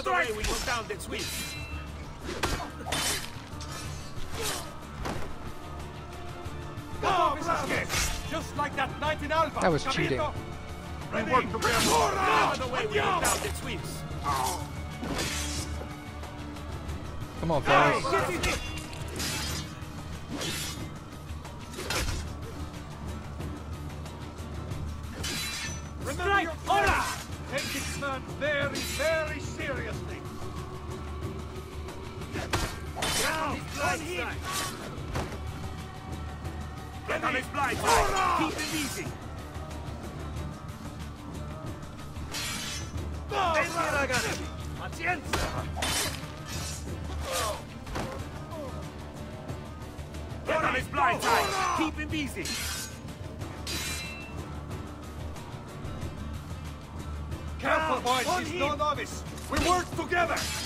Just like that night in Alba. That was cheating. Down. Come on, fellas. Remember your! Take this man very, very seriously. On him! Get on his blind side. Keep him easy. Pazienza! Get on his blind side. Keep him easy. Careful, boys. He's no novice. We work together.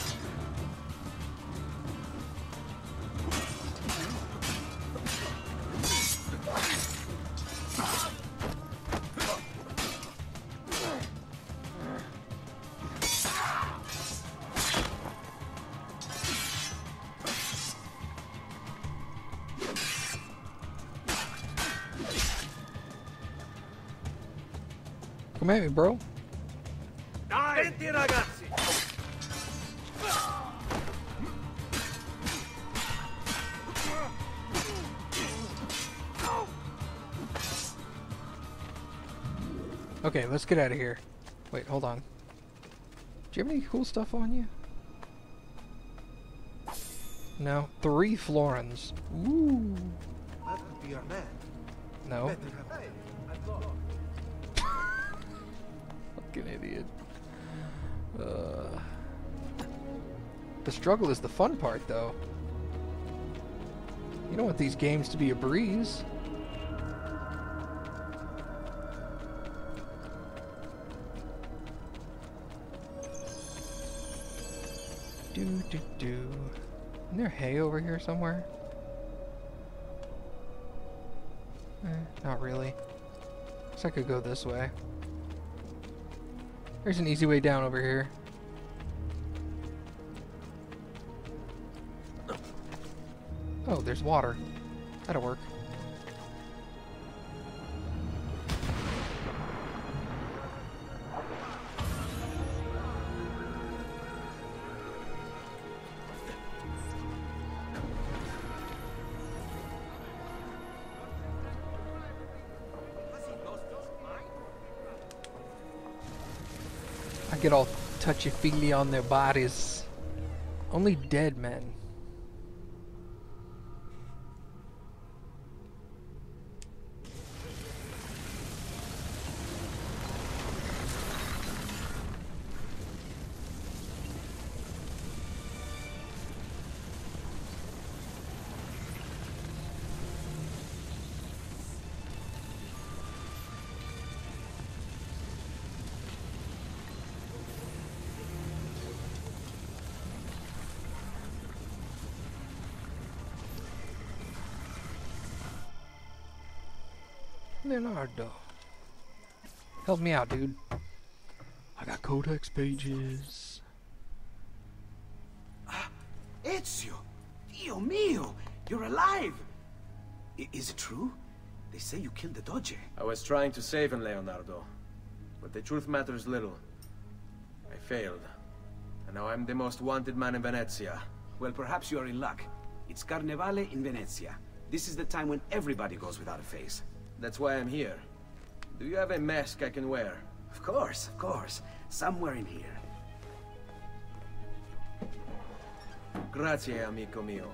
Bro. Okay, let's get out of here. Wait, hold on. Do you have any cool stuff on you? No. Three florins. Ooh. That could be our man. No. Idiot. Uh, the struggle is the fun part, though. You don't want these games to be a breeze. Do do do. Isn't there hay over here somewhere? Eh, not really. Guess I could go this way. There's an easy way down over here. Oh, there's water. That'll work. Get all touchy-feely on their bodies. Only dead men. Leonardo. Help me out, dude. I got codex pages. Ah, Ezio! Dio mio! You're alive! I- is it true? They say you killed the Doge. I was trying to save him, Leonardo. But the truth matters little. I failed. And now I'm the most wanted man in Venezia. Well, perhaps you are in luck. It's Carnevale in Venezia. This is the time when everybody goes without a face. That's why I'm here. Do you have a mask I can wear? Of course, of course. Somewhere in here. Grazie, amico mio.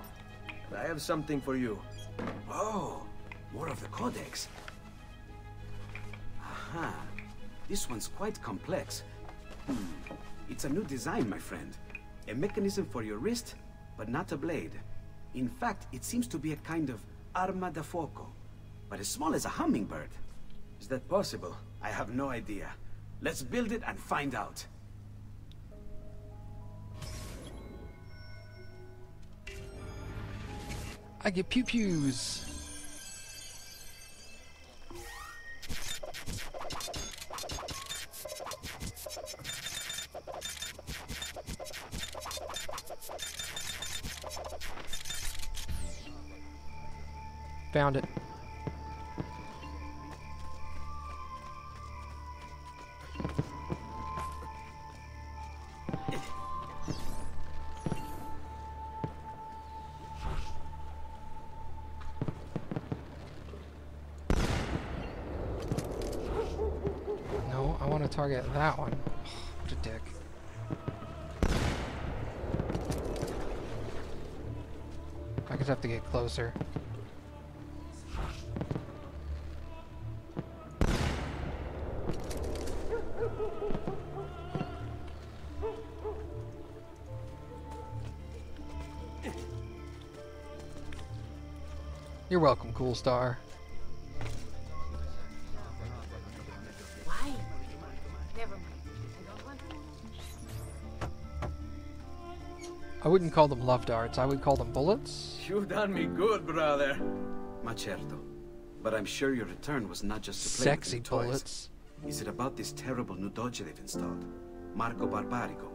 I have something for you. Oh, more of the Codex. Aha. This one's quite complex. Hmm. It's a new design, my friend. A mechanism for your wrist, but not a blade. In fact, it seems to be a kind of arma da fuoco, but as small as a hummingbird. Is that possible? I have no idea. Let's build it and find out. I get pew pews. Found it. That one. what a dick. I just have to get closer. You're welcome, Cool Star. Wouldn't call them love darts. I would call them bullets. You've done me good, brother. Ma certo. But I'm sure your return was not just to play with Sexy toys. bullets. Is it about this terrible new doge they've installed? Marco Barbarigo.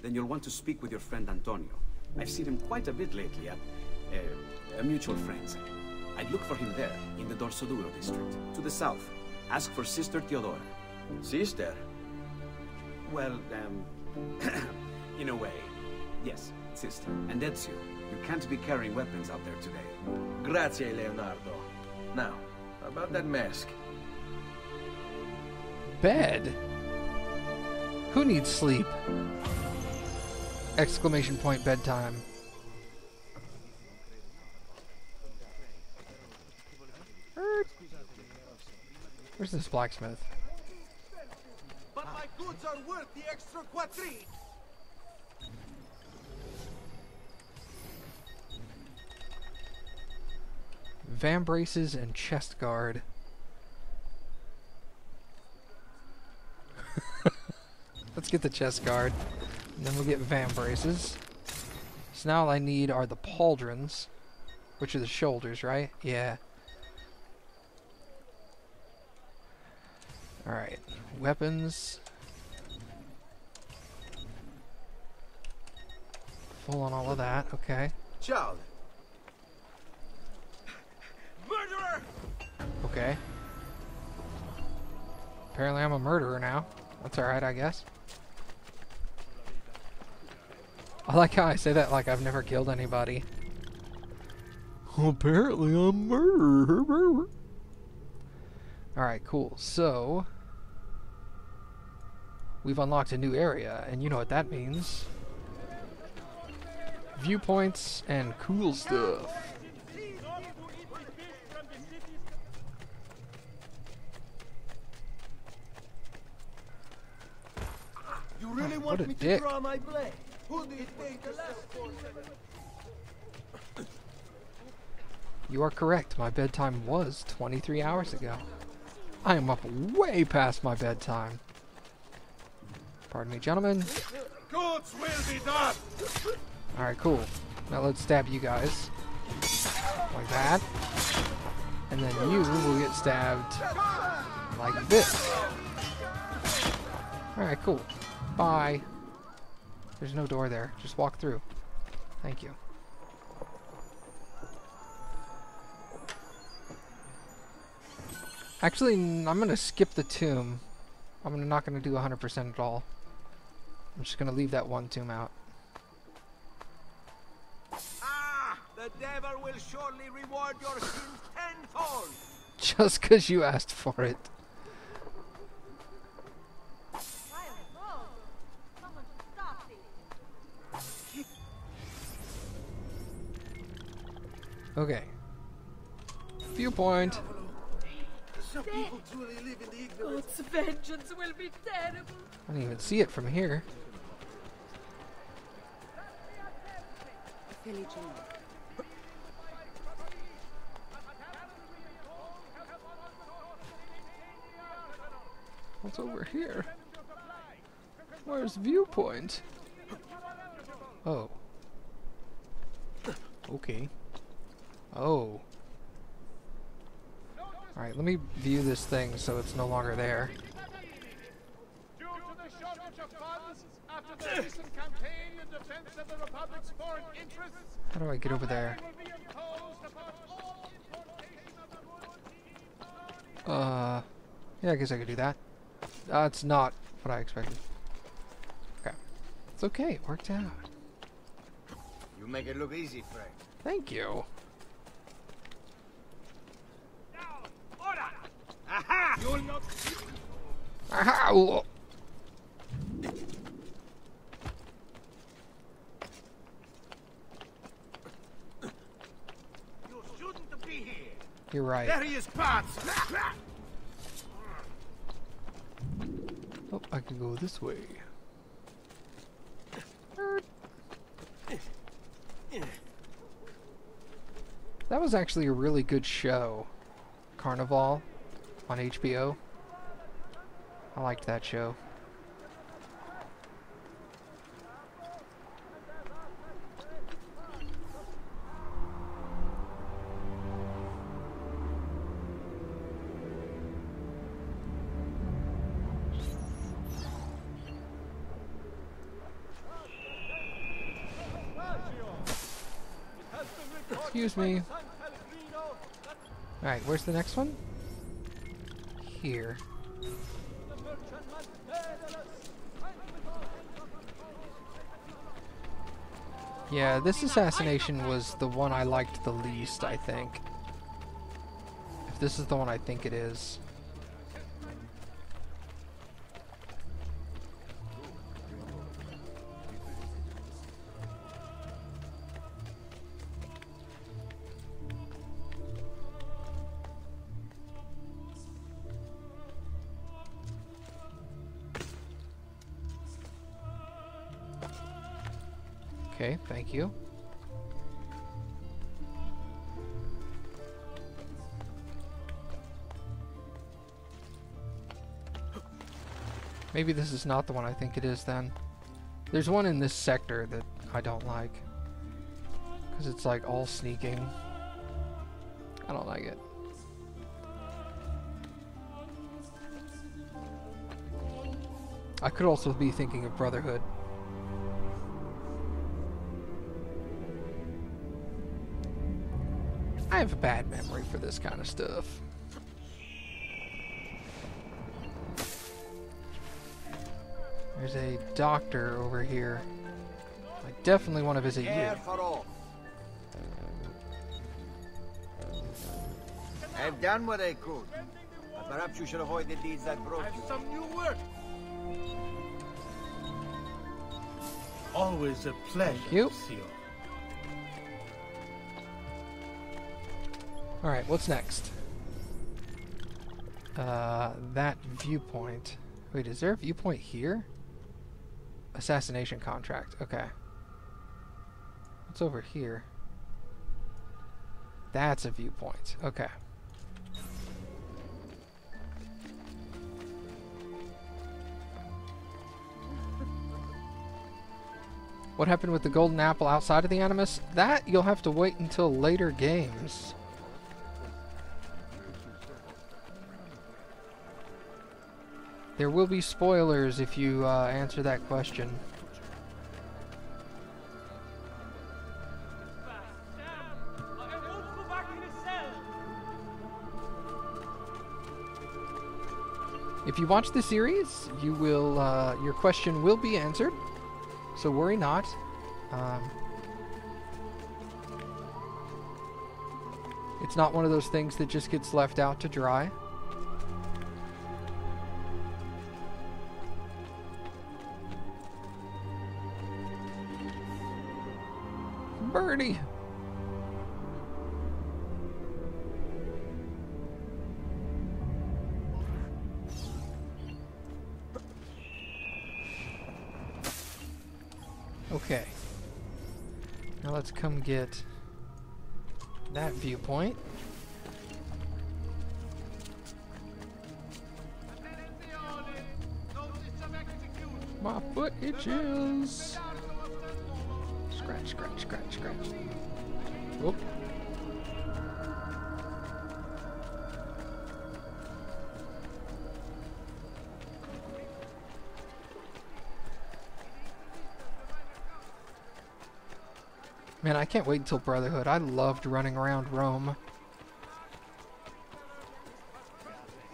Then you'll want to speak with your friend Antonio. I've seen him quite a bit lately at uh, a mutual friend's. I'd look for him there, in the Dorsoduro district, to the south. Ask for Sister Teodora. Sister? Well, um, in a way. Yes, sister. And Ezio, you can't be carrying weapons out there today. Grazie, Leonardo. Now, about that mask. bed. Who needs sleep? Exclamation point bedtime. Where's this blacksmith? But my goods are worth the extra quattrini. Vambraces and chest guard. Let's get the chest guard. And then we'll get vambraces. So now all I need are the pauldrons. Which are the shoulders, right? Yeah. Alright. Weapons. Full on all of that, okay. Child. Murderer! Okay. Apparently I'm a murderer now. That's alright, I guess. I like how I say that like I've never killed anybody. Apparently I'm a murderer. Alright, cool. So... We've unlocked a new area, and you know what that means. Viewpoints and cool stuff. Really what want a me dick. to draw my blade? Who do you think the last You are correct. My bedtime was 23 hours ago. I am up way past my bedtime. Pardon me, gentlemen. Goods will be done. Alright, cool. Now let's stab you guys. Like that. And then you will get stabbed like this. Alright, cool. Bye. There's no door there. Just walk through. Thank you. Actually, I'm gonna skip the tomb. I'm not gonna do 100% at all. I'm just gonna leave that one tomb out. Ah! The devil will surely reward your sins tenfold! Just because you asked for it. Okay. Viewpoint. Some people truly live in the. God's vengeance will be terrible. I didn't even see it from here. What's over here? Where's viewpoint? Oh. Okay. Oh. Alright, let me view this thing so it's no longer there. Due to the shortage of funds after the recent campaign in defense of the Republic's foreign interests, How do I get over there? will be imposed upon all importation of the goods Uh, yeah, I guess I could do that. That's not what I expected. Okay. It's okay, it worked out. You make it look easy, Frank. Thank you. Aha! You'll not Oh, You shouldn't be here. You're right. There he is, Pats. Oh, I can go this way. That was actually a really good show. Carnival on HBO. I liked that show. Excuse me. Alright, where's the next one? Here. Yeah, this assassination was the one I liked the least, I think. If this is the one I think it is. Maybe this is not the one I think it is then. There's one in this sector that I don't like. Because it's like all sneaking. I don't like it. I could also be thinking of Brotherhood. I have a bad memory for this kind of stuff. There's a doctor over here. I definitely want to visit you. Care for all. I've done what I could. But perhaps you should avoid the deeds that broke you. Some new work. Always a pleasure, you. Alright, what's next? Uh, that viewpoint. Wait, is there a viewpoint here? Assassination contract. Okay. What's over here? That's a viewpoint. Okay. What happened with the golden apple outside of the Animus? That you'll have to wait until later games. There will be spoilers if you uh, answer that question. If you watch the series, you will uh, your question will be answered, so worry not. Um, it's not one of those things that just gets left out to dry. Okay. Now let's come get that viewpoint. Man, I can't wait until Brotherhood. I loved running around Rome.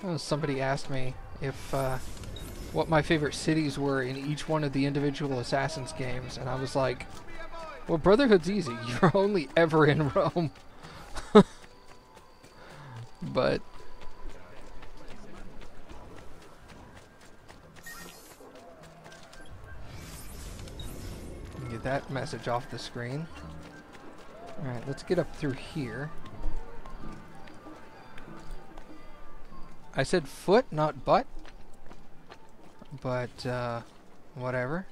Oh, somebody asked me if uh, what my favorite cities were in each one of the individual Assassin's games, and I was like, well, Brotherhood's easy. You're only ever in Rome. but get that message off the screen. Alright, let's get up through here. I said foot, not butt. But, uh, whatever.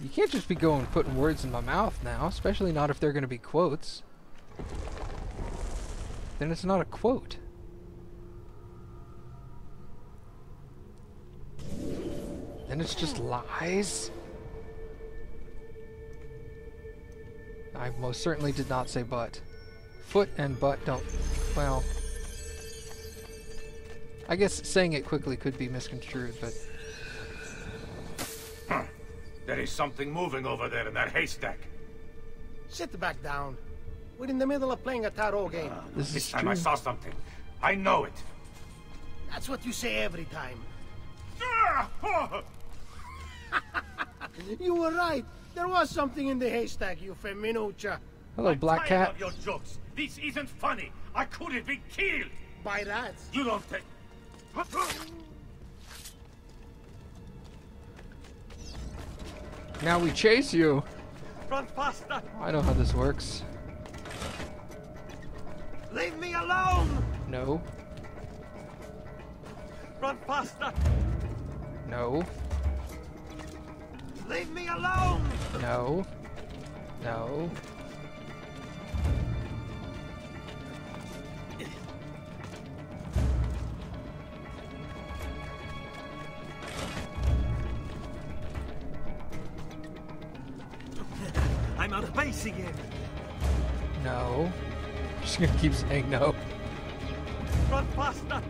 You can't just be going putting words in my mouth now, especially not if they're going to be quotes. Then it's not a quote. Then it's just lies. I most certainly did not say butt. Foot and butt don't... Well... I guess saying it quickly could be misconstrued, but... There is something moving over there in that haystack. Sit back down. We're in the middle of playing a tarot ah, game. This This time I saw something. I know it. That's what you say every time. Ah! you were right. There was something in the haystack, you femminuccia. Hello, Black Tired Cat. of your jokes. This isn't funny. I couldn't be killed. By rats. You don't think. Now we chase you. Run faster! I know how this works. Leave me alone! No. Run faster! No. Leave me alone! No. No. I'm out of base again. No. Just gonna keep saying no. Run faster!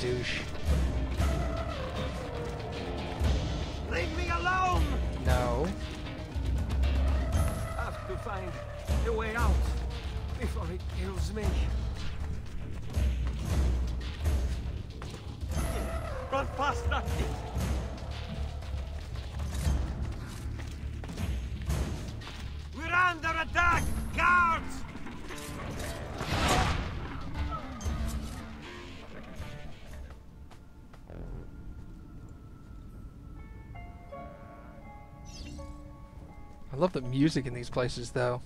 Douche. Love the music in these places, though.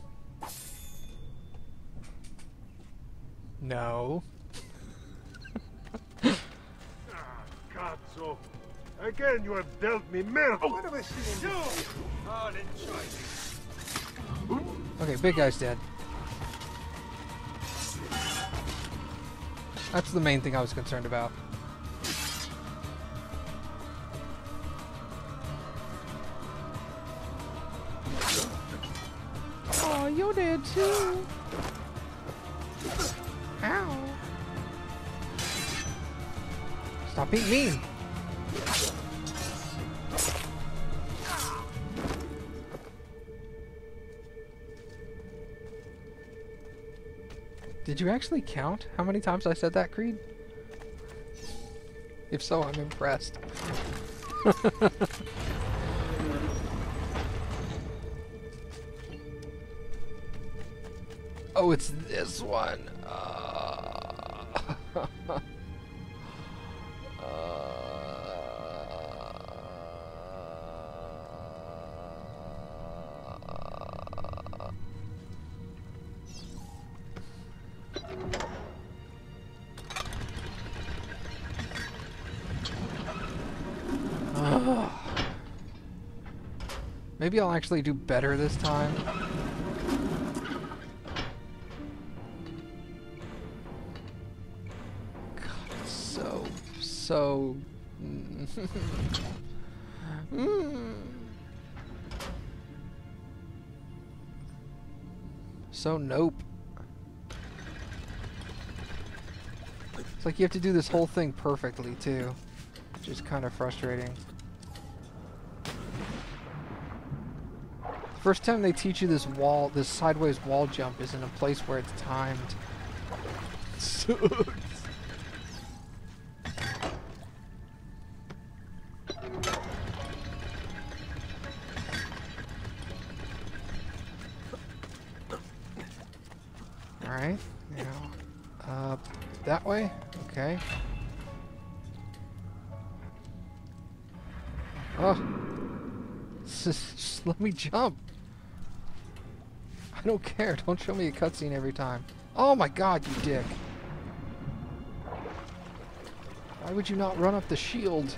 No. Again, you have dealt me miracles. What have I seen. Okay, big guy's dead. That's the main thing I was concerned about. Too. Ow. Stop being mean. Did you actually count how many times I said that, Creed? If so, I'm impressed. this one. Uh... Maybe I'll actually do better this time. So... Mm. So nope. It's like you have to do this whole thing perfectly too, which is kind of frustrating. First time they teach you this wall, this sideways wall jump is in a place where it's timed. Just, let me jump. I don't care. Don't show me a cutscene every time. Oh my god, you dick. Why would you not run up the shield?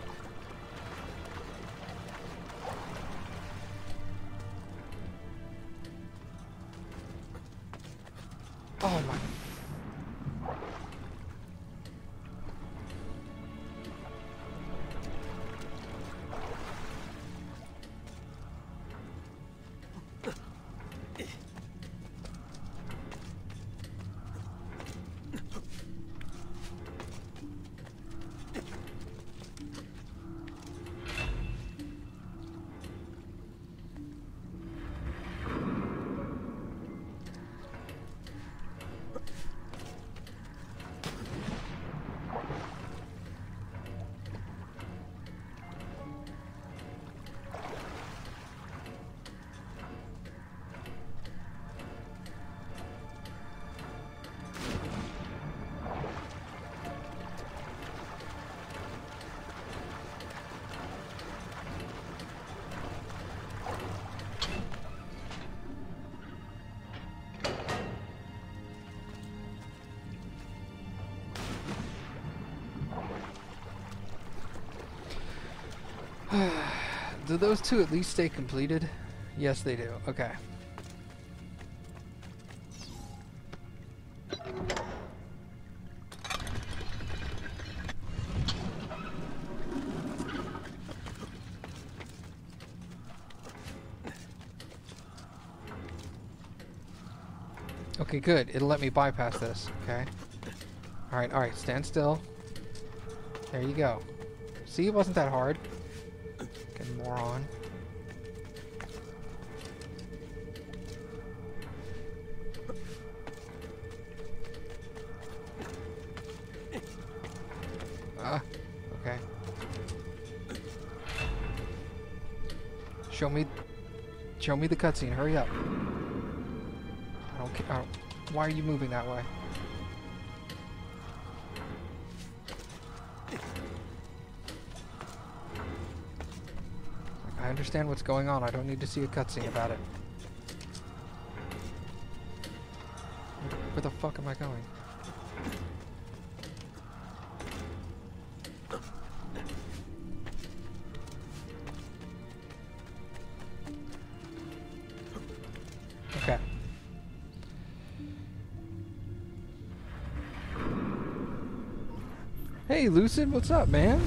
Those two at least stay completed? Yes, they do. Okay. Okay, good. It'll let me bypass this. Okay. Alright, alright. Stand still. There you go. See, it wasn't that hard. Moron. Ah, okay. Show me, show me the cutscene. Hurry up. I don't care. Why are you moving that way? Understand what's going on. I don't need to see a cutscene about it. Where the fuck am I going? Okay. Hey, Lucid, what's up, man?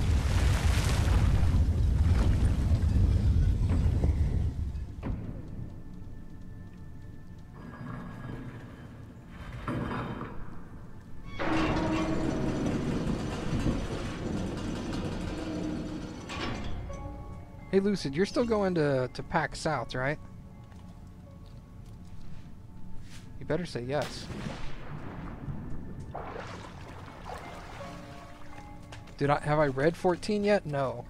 Hey, Lucid, you're still going to, to PAX South, right? You better say yes. Did I have I read 14 yet? No.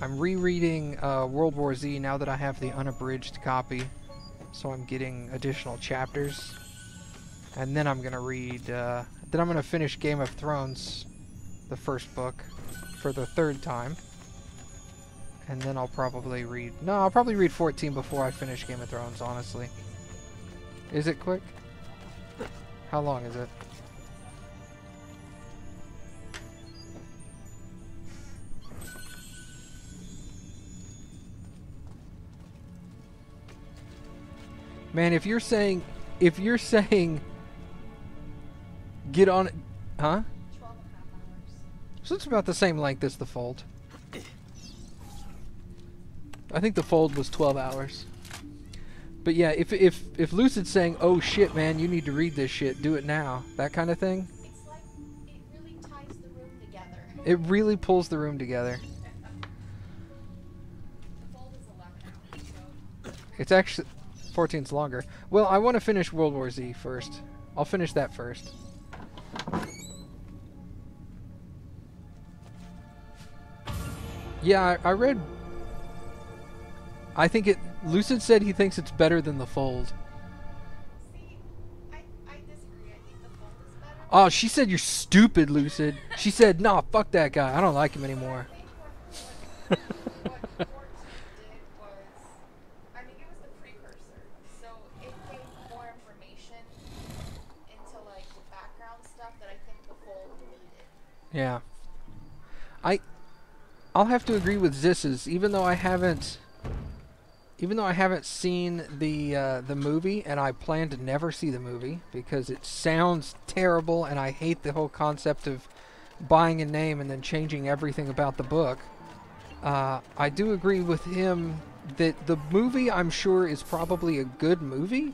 I'm rereading uh, World War Z now that I have the unabridged copy, so I'm getting additional chapters, and then I'm gonna read. Uh, then I'm gonna finish Game of Thrones, the first book, for the third time, and then I'll probably read. No, I'll probably read 14 before I finish Game of Thrones. Honestly, is it quick? How long is it? Man, if you're saying, if you're saying, get on, huh? So it's about the same length as the fold. I think the fold was 12 hours. But yeah, if if if Lucid's saying, "Oh shit, man, you need to read this shit. Do it now." That kind of thing. It really pulls the room together. It's actually 14's longer. Well, I want to finish World War Z first. I'll finish that first. Yeah, I, I read. I think it. Lucid said he thinks it's better than the Fold. Oh, she said you're stupid, Lucid. She said, "Nah, fuck that guy. I don't like him anymore." Yeah. I I'll have to agree with Zis's, even though I haven't even though I haven't seen the uh, the movie and I plan to never see the movie because it sounds terrible and I hate the whole concept of buying a name and then changing everything about the book. Uh, I do agree with him that the movie I'm sure is probably a good movie,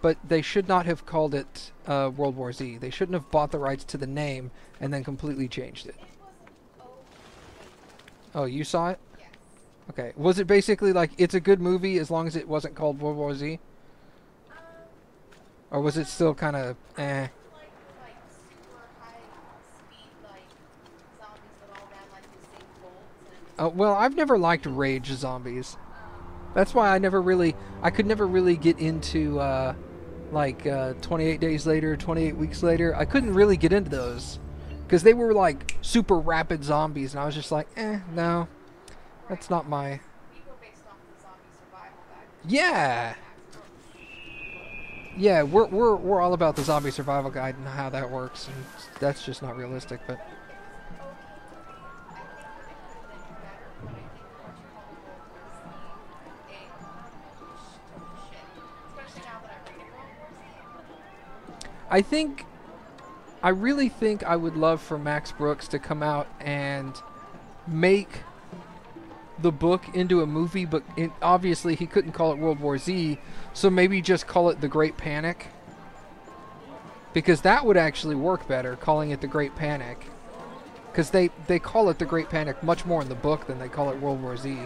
but they should not have called it uh, World War Z. They shouldn't have bought the rights to the name and then completely changed it. Oh, you saw it? Okay. Was it basically like it's a good movie as long as it wasn't called World War Z? Or was it still kind of eh? Uh, well, I've never liked rage zombies. That's why I never really, I could never really get into uh, like uh, 28 days later, 28 weeks later. I couldn't really get into those because they were like super rapid zombies, and I was just like, eh, no, that's not my. Yeah. Yeah, we're we're we're all about the zombie survival guide and how that works, and that's just not realistic. But I think I really think I would love for Max Brooks to come out and make the book into a movie, but in, obviously he couldn't call it World War Z, so maybe just call it The Great Panic. Because that would actually work better, calling it The Great Panic. Because they, they call it The Great Panic much more in the book than they call it World War Z.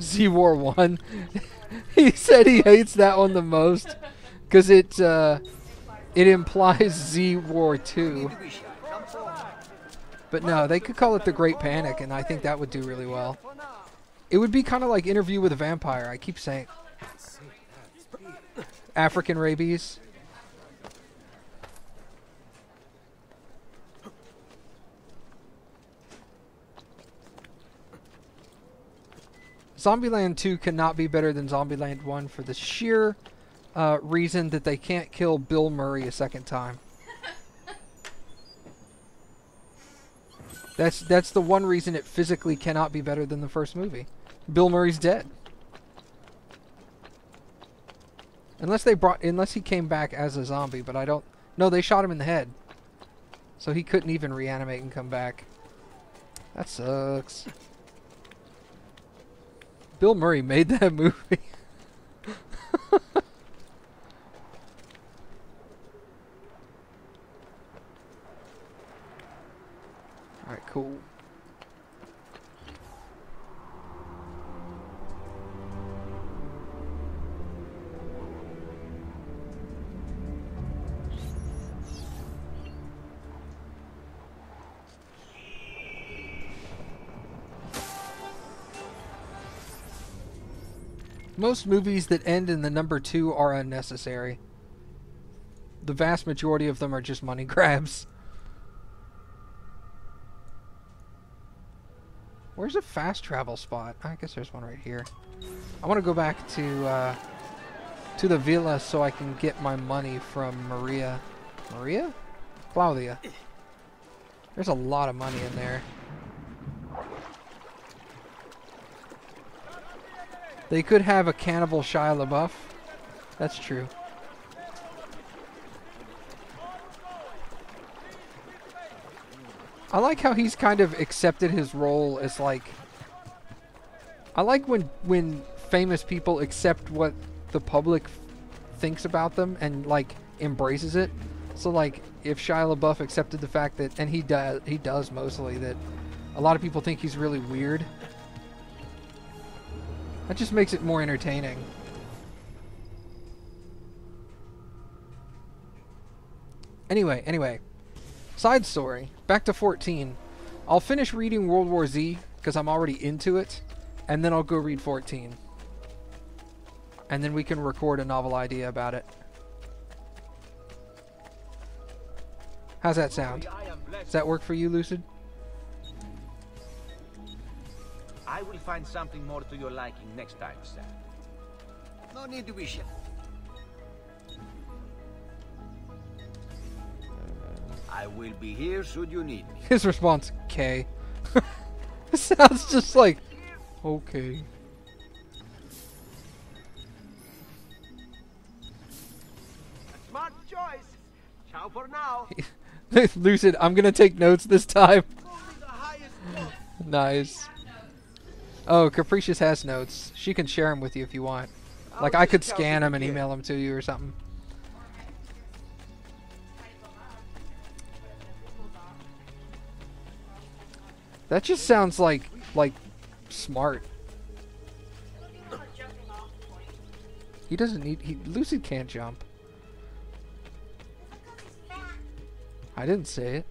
Z War 1. he said he hates that one the most because it, uh, it implies Z War 2. But no, they could call it The Great Panic, and I think that would do really well. It would be kind of like Interview with a Vampire. I keep saying. African rabies. Zombieland 2 cannot be better than Zombieland 1 for the sheer uh, reason that they can't kill Bill Murray a second time. That's that's the one reason it physically cannot be better than the first movie. Bill Murray's dead. Unless they brought unless he came back as a zombie, but I don't No, they shot him in the head. So he couldn't even reanimate and come back. That sucks. Bill Murray made that movie. Alright, cool. Most movies that end in the number two are unnecessary. The vast majority of them are just money grabs. Where's a fast travel spot? I guess there's one right here. I want to go back to uh, to the villa so I can get my money from Maria. Maria? Claudia. There's a lot of money in there. They could have a cannibal Shia LaBeouf. That's true. I like how he's kind of accepted his role as like I like when when famous people accept what the public thinks about them and like embraces it. So like if Shia LaBeouf accepted the fact that and he does he does mostly that a lot of people think he's really weird. That just makes it more entertaining. Anyway, anyway. Side story. Back to 14. I'll finish reading World War Z because I'm already into it, and then I'll go read 14. And then we can record a novel idea about it. How's that sound? Does that work for you, Lucid? I will find something more to your liking next time, sir. No need to be shy. I will be here should you need me. His response, K. sounds just like, okay. Smart choice. Ciao for now. Lucid, I'm gonna take notes this time. nice. Oh, Capricious has notes. She can share them with you if you want. Like I could scan them and email them to you or something. That just sounds like like smart. He doesn't need he Lucid can't jump. I didn't say it.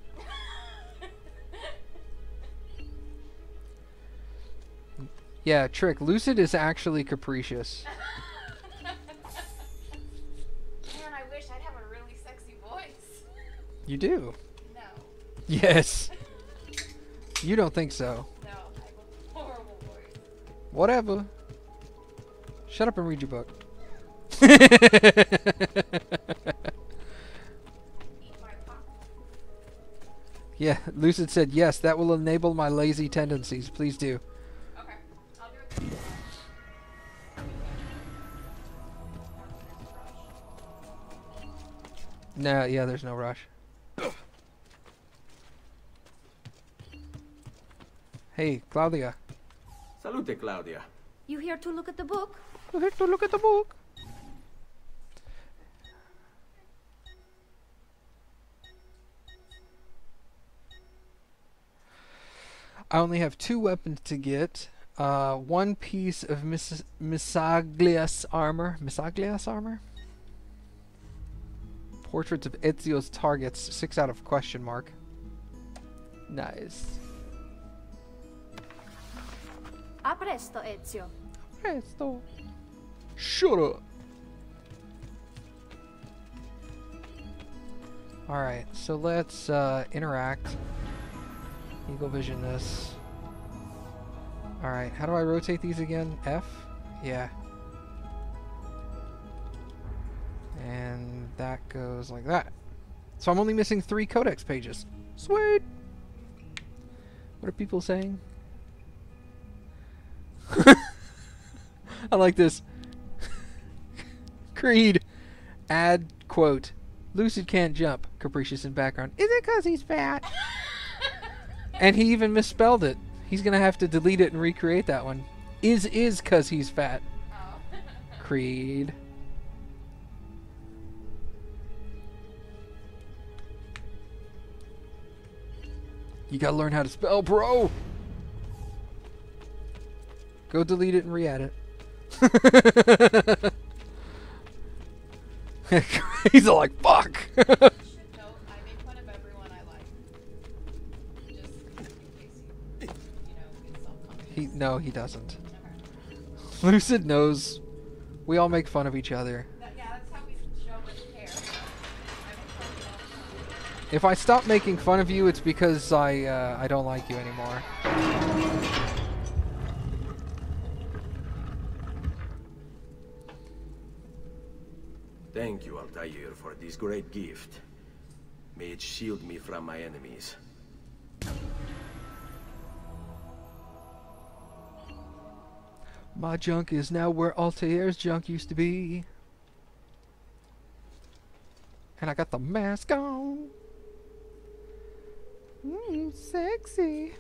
Yeah, trick. Lucid is actually capricious. Man, I wish I'd have a really sexy voice. You do. No. Yes. You don't think so. No, I have a horrible voice. Whatever. Shut up and read your book. yeah, Lucid said, yes, that will enable my lazy tendencies. Please do. Okay, I'll do it. Nah, yeah, there's no rush. Hey, Claudia. Salute, Claudia. You here to look at the book? You here to look at the book? I only have two weapons to get. Uh, one piece of Miss Missaglias armor. Missaglias armor? Portraits of Ezio's targets. Six out of question mark. Nice. A presto, Ezio. Presto. Shut up. Alright, so let's uh, interact. Eagle vision this. Alright, how do I rotate these again? F? Yeah. And that goes like that. So I'm only missing three codex pages. Sweet! What are people saying? I like this. Creed. Add quote. Lucid can't jump. Capricious in background. Is it because he's fat? and he even misspelled it. He's gonna have to delete it and recreate that one. Is is cause he's fat. Oh. Creed. You gotta learn how to spell, bro. Go delete it and re-add it. He's all like, fuck. he no, he doesn't. Lucid knows. We all make fun of each other. If I stop making fun of you, it's because I uh, I don't like you anymore. Thank you, Altair, for this great gift. May it shield me from my enemies. My junk is now where Altair's junk used to be. And I got the mask on. Mmm, sexy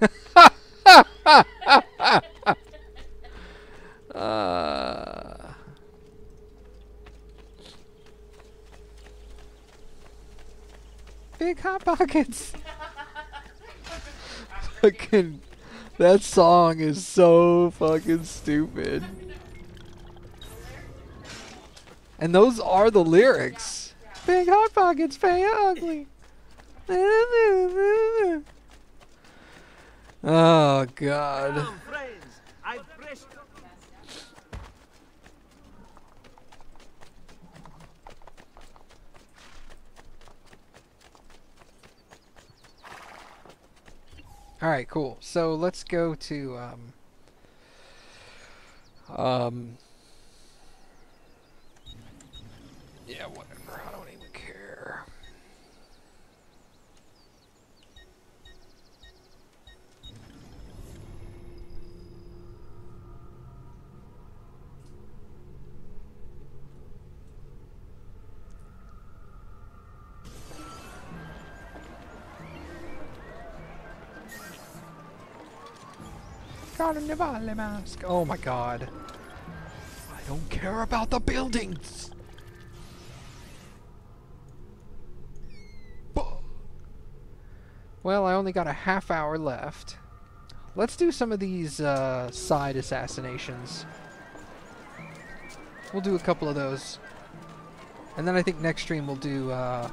big hot pockets. fucking, that song is so fucking stupid. And those are the lyrics. Big hot pockets, very ugly. Oh god. Come, friends. I've pressed. Alright, cool. So let's go to um um Carnivale mask. Oh my god. I don't care about the buildings. Well, I only got a half hour left. Let's do some of these uh, side assassinations. We'll do a couple of those. And then I think next stream we'll do uh,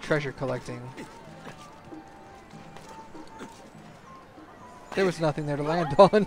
treasure collecting. There was nothing there to land on.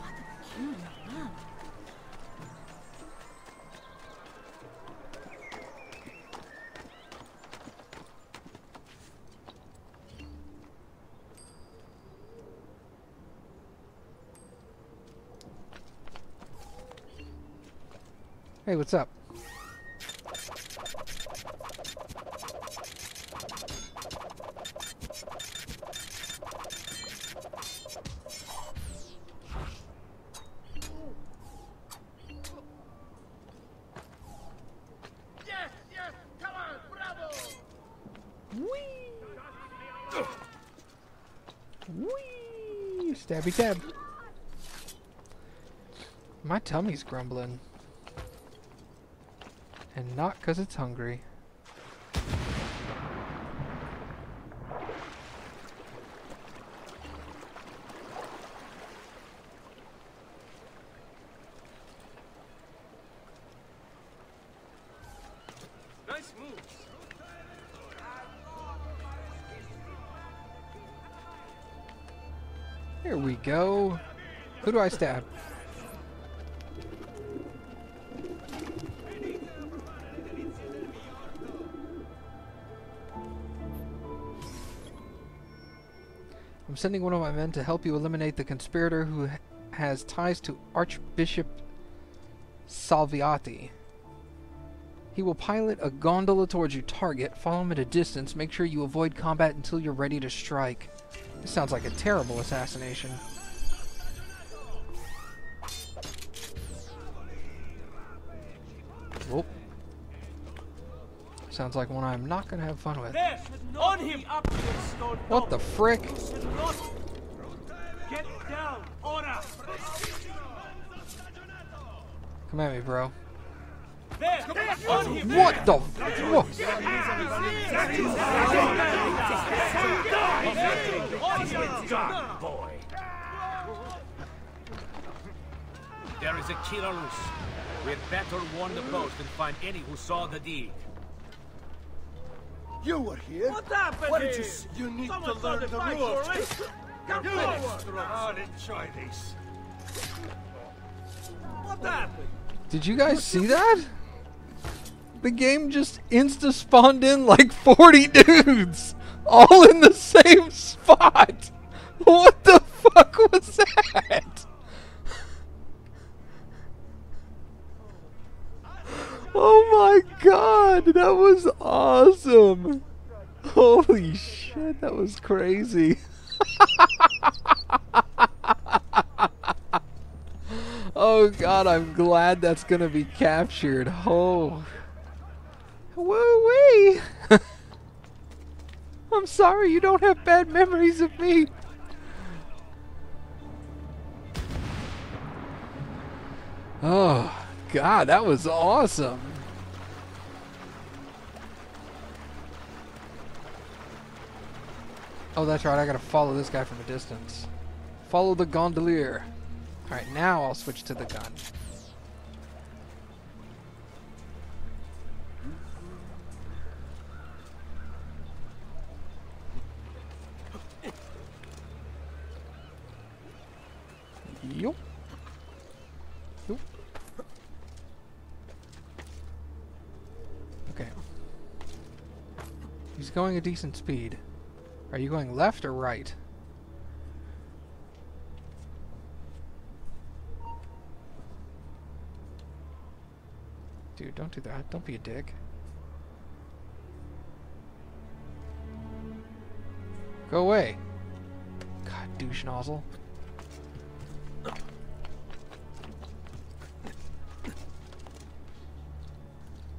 Tummy's grumbling. And not 'cause it's hungry. Nice move. Here we go. Who do I stab? Sending one of my men to help you eliminate the conspirator who has ties to Archbishop Salviati. He will pilot a gondola towards your target, follow him at a distance, make sure you avoid combat until you're ready to strike. This sounds like a terrible assassination. Whoop. Sounds like one I'm not gonna have fun with. On him! Up here, stone What the frick? Get down! Ora! Come at me, bro. There! On him! What the? What? There is a killer loose. We'd better warn the post and find any who saw the deed. You were here. What happened What did you s- You need Someone to learn the the fight rules. already. Come You forward! I'll enjoy this. What happened? Did you guys see that? The game just insta spawned in like 40 dudes, all in the same spot. What the fuck was that? Oh my god, that was awesome. Holy shit, that was crazy. oh god, I'm glad that's gonna be captured. Oh. Woo wee! I'm sorry you don't have bad memories of me. Oh, God, that was awesome. Oh, that's right, I gotta follow this guy from a distance. Follow the gondolier. Alright, now I'll switch to the gun. Yup. Okay. He's going a decent speed. Are you going left or right? Dude, don't do that. Don't be a dick. Go away. God, douche nozzle.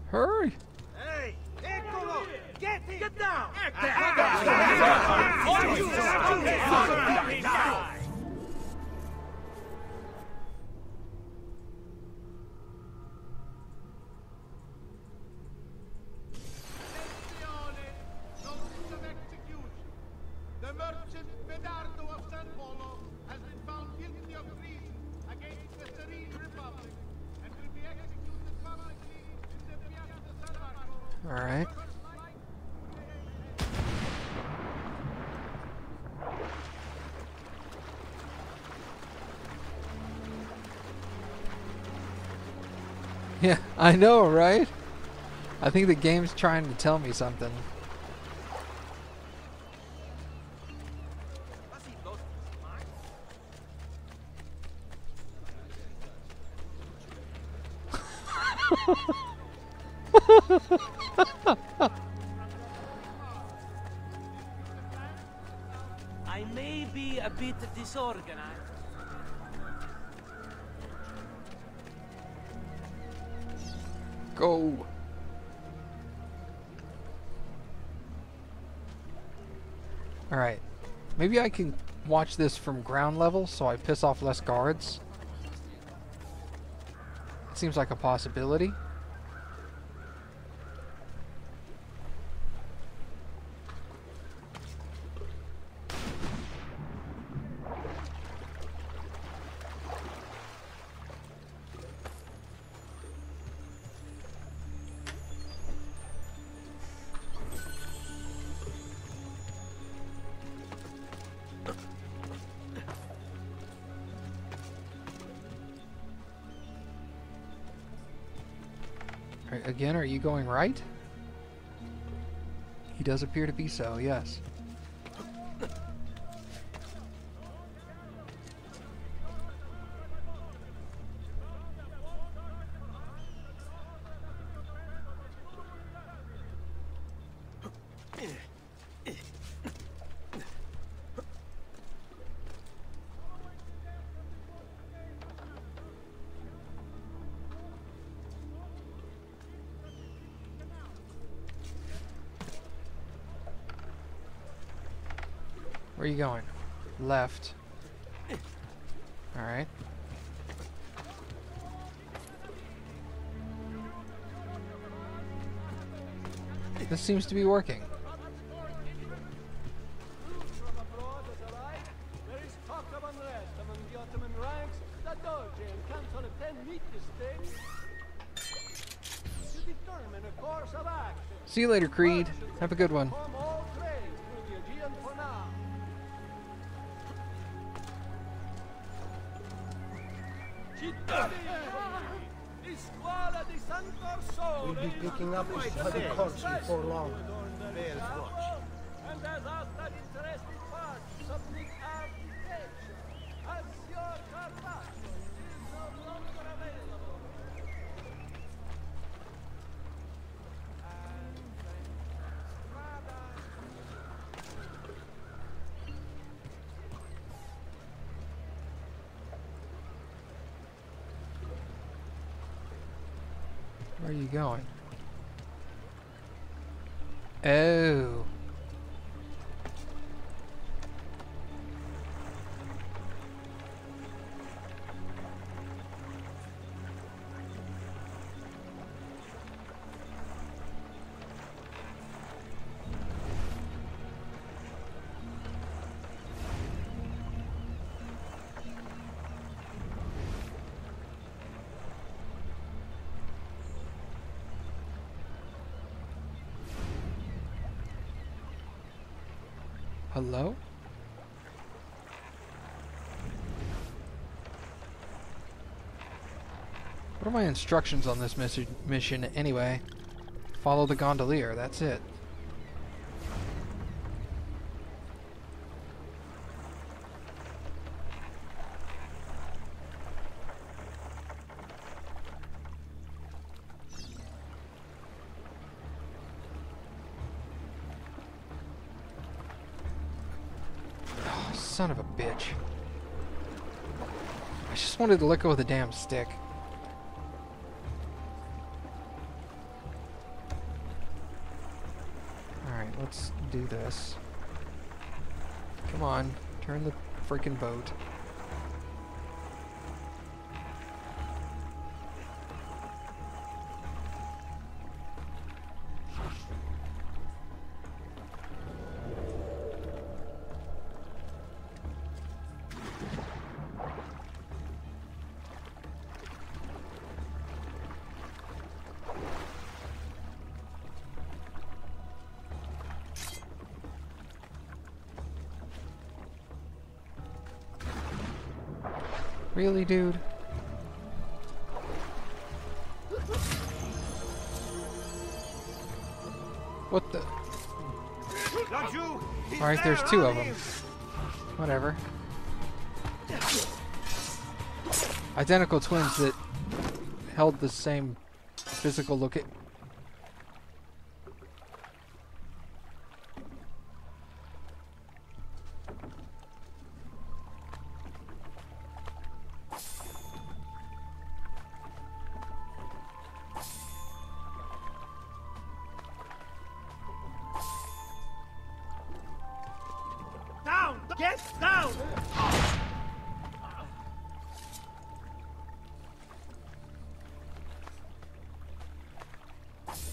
Hurry! Get him! Get down! I know, right? I think the game's trying to tell me something. I may be a bit disorganized. Go. Alright. Maybe I can watch this from ground level so I piss off less guards. It seems like a possibility. Again, are you going right? He does appear to be so, yes. You going? Left. Alright. This seems to be working. See you later, Creed. Have a good one. Hello? What are my instructions on this mission anyway? Follow the gondolier, that's it. Oh, son of a bitch. I just wanted to let go of the damn stick. Alright, let's do this. Come on, turn the freaking boat. Really, dude? What the? Alright, there's two of them. Whatever. Identical twins that held the same physical look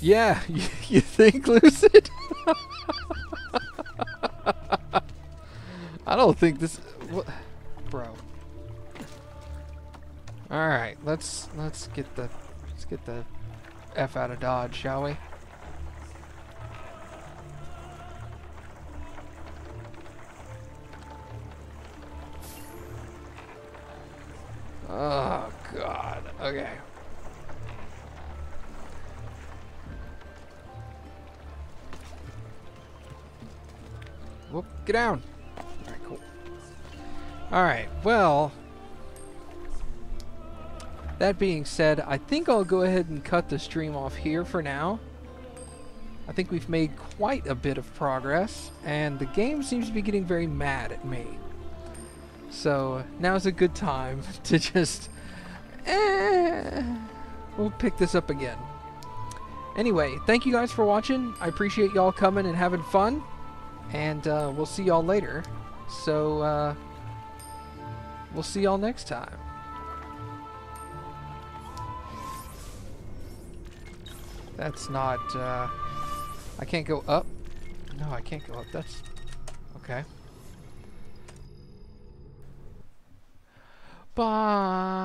Yeah, you, you think, Lucid? I don't think this, what, bro. All right, let's let's get the let's get the f out of Dodge, shall we? Get down. Alright, cool. Alright, well. That being said, I think I'll go ahead and cut the stream off here for now. I think we've made quite a bit of progress, and the game seems to be getting very mad at me. So, now's a good time to just... Eh, we'll pick this up again. Anyway, thank you guys for watching. I appreciate y'all coming and having fun and uh, we'll see y'all later. So, uh, we'll see y'all next time. That's not, uh, I can't go up. No, I can't go up. That's, okay. Bye.